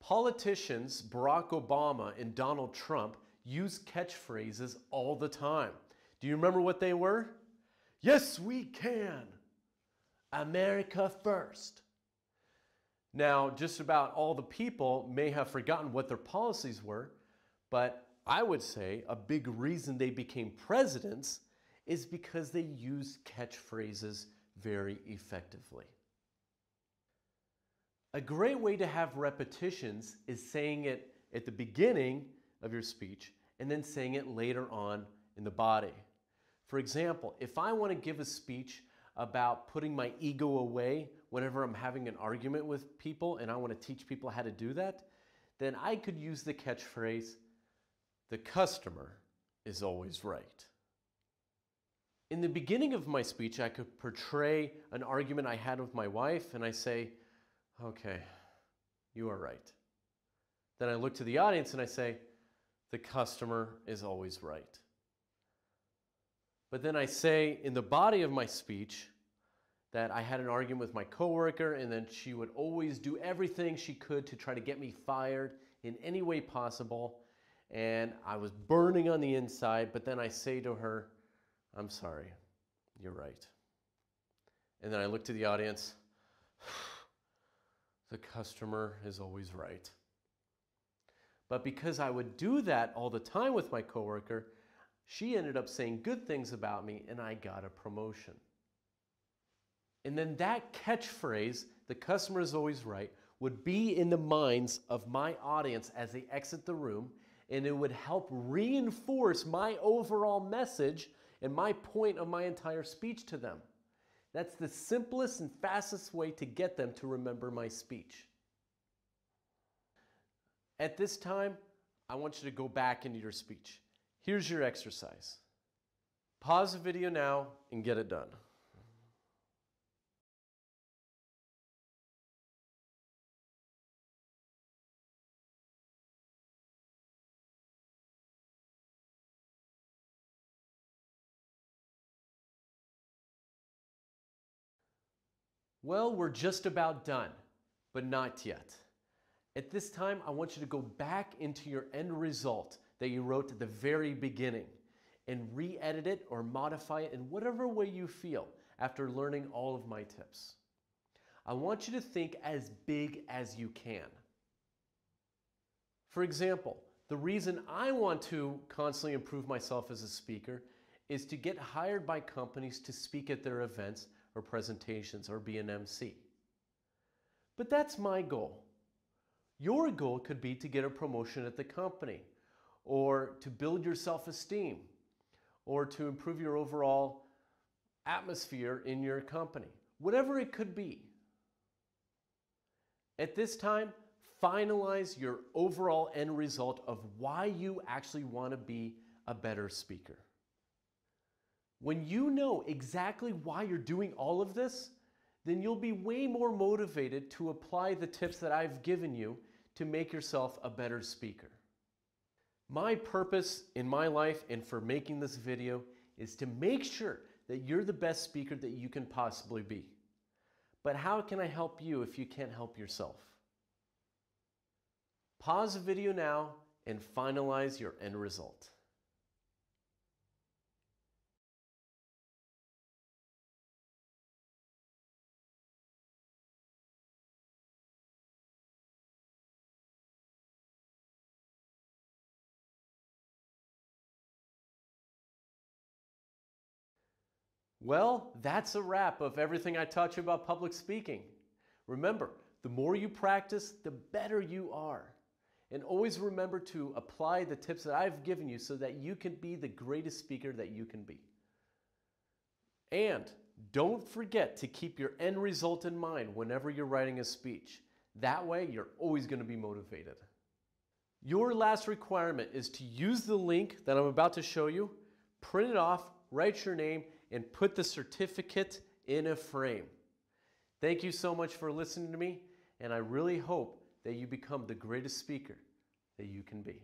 Politicians Barack Obama and Donald Trump use catchphrases all the time. Do you remember what they were? Yes, we can. America first. Now, just about all the people may have forgotten what their policies were, but I would say a big reason they became presidents is because they used catchphrases very effectively. A great way to have repetitions is saying it at the beginning of your speech and then saying it later on in the body. For example, if I want to give a speech about putting my ego away whenever I'm having an argument with people and I want to teach people how to do that, then I could use the catchphrase, the customer is always right. In the beginning of my speech, I could portray an argument I had with my wife and I say, okay, you are right. Then I look to the audience and I say, the customer is always right. But then I say in the body of my speech that I had an argument with my coworker and then she would always do everything she could to try to get me fired in any way possible. And I was burning on the inside, but then I say to her, I'm sorry, you're right. And then I look to the audience, the customer is always right. But because I would do that all the time with my coworker, she ended up saying good things about me and I got a promotion. And then that catchphrase, the customer is always right, would be in the minds of my audience as they exit the room, and it would help reinforce my overall message and my point of my entire speech to them. That's the simplest and fastest way to get them to remember my speech. At this time, I want you to go back into your speech. Here's your exercise. Pause the video now and get it done. Well, we're just about done, but not yet. At this time, I want you to go back into your end result that you wrote at the very beginning and re-edit it or modify it in whatever way you feel after learning all of my tips. I want you to think as big as you can. For example, the reason I want to constantly improve myself as a speaker is to get hired by companies to speak at their events or presentations or be an MC. But that's my goal. Your goal could be to get a promotion at the company or to build your self-esteem or to improve your overall atmosphere in your company, whatever it could be. At this time, finalize your overall end result of why you actually want to be a better speaker. When you know exactly why you're doing all of this, then you'll be way more motivated to apply the tips that I've given you to make yourself a better speaker. My purpose in my life and for making this video is to make sure that you're the best speaker that you can possibly be. But how can I help you if you can't help yourself? Pause the video now and finalize your end result. Well, that's a wrap of everything I taught you about public speaking. Remember, the more you practice, the better you are. And always remember to apply the tips that I've given you so that you can be the greatest speaker that you can be. And don't forget to keep your end result in mind whenever you're writing a speech. That way, you're always going to be motivated. Your last requirement is to use the link that I'm about to show you, print it off, write your name, and put the certificate in a frame. Thank you so much for listening to me, and I really hope that you become the greatest speaker that you can be.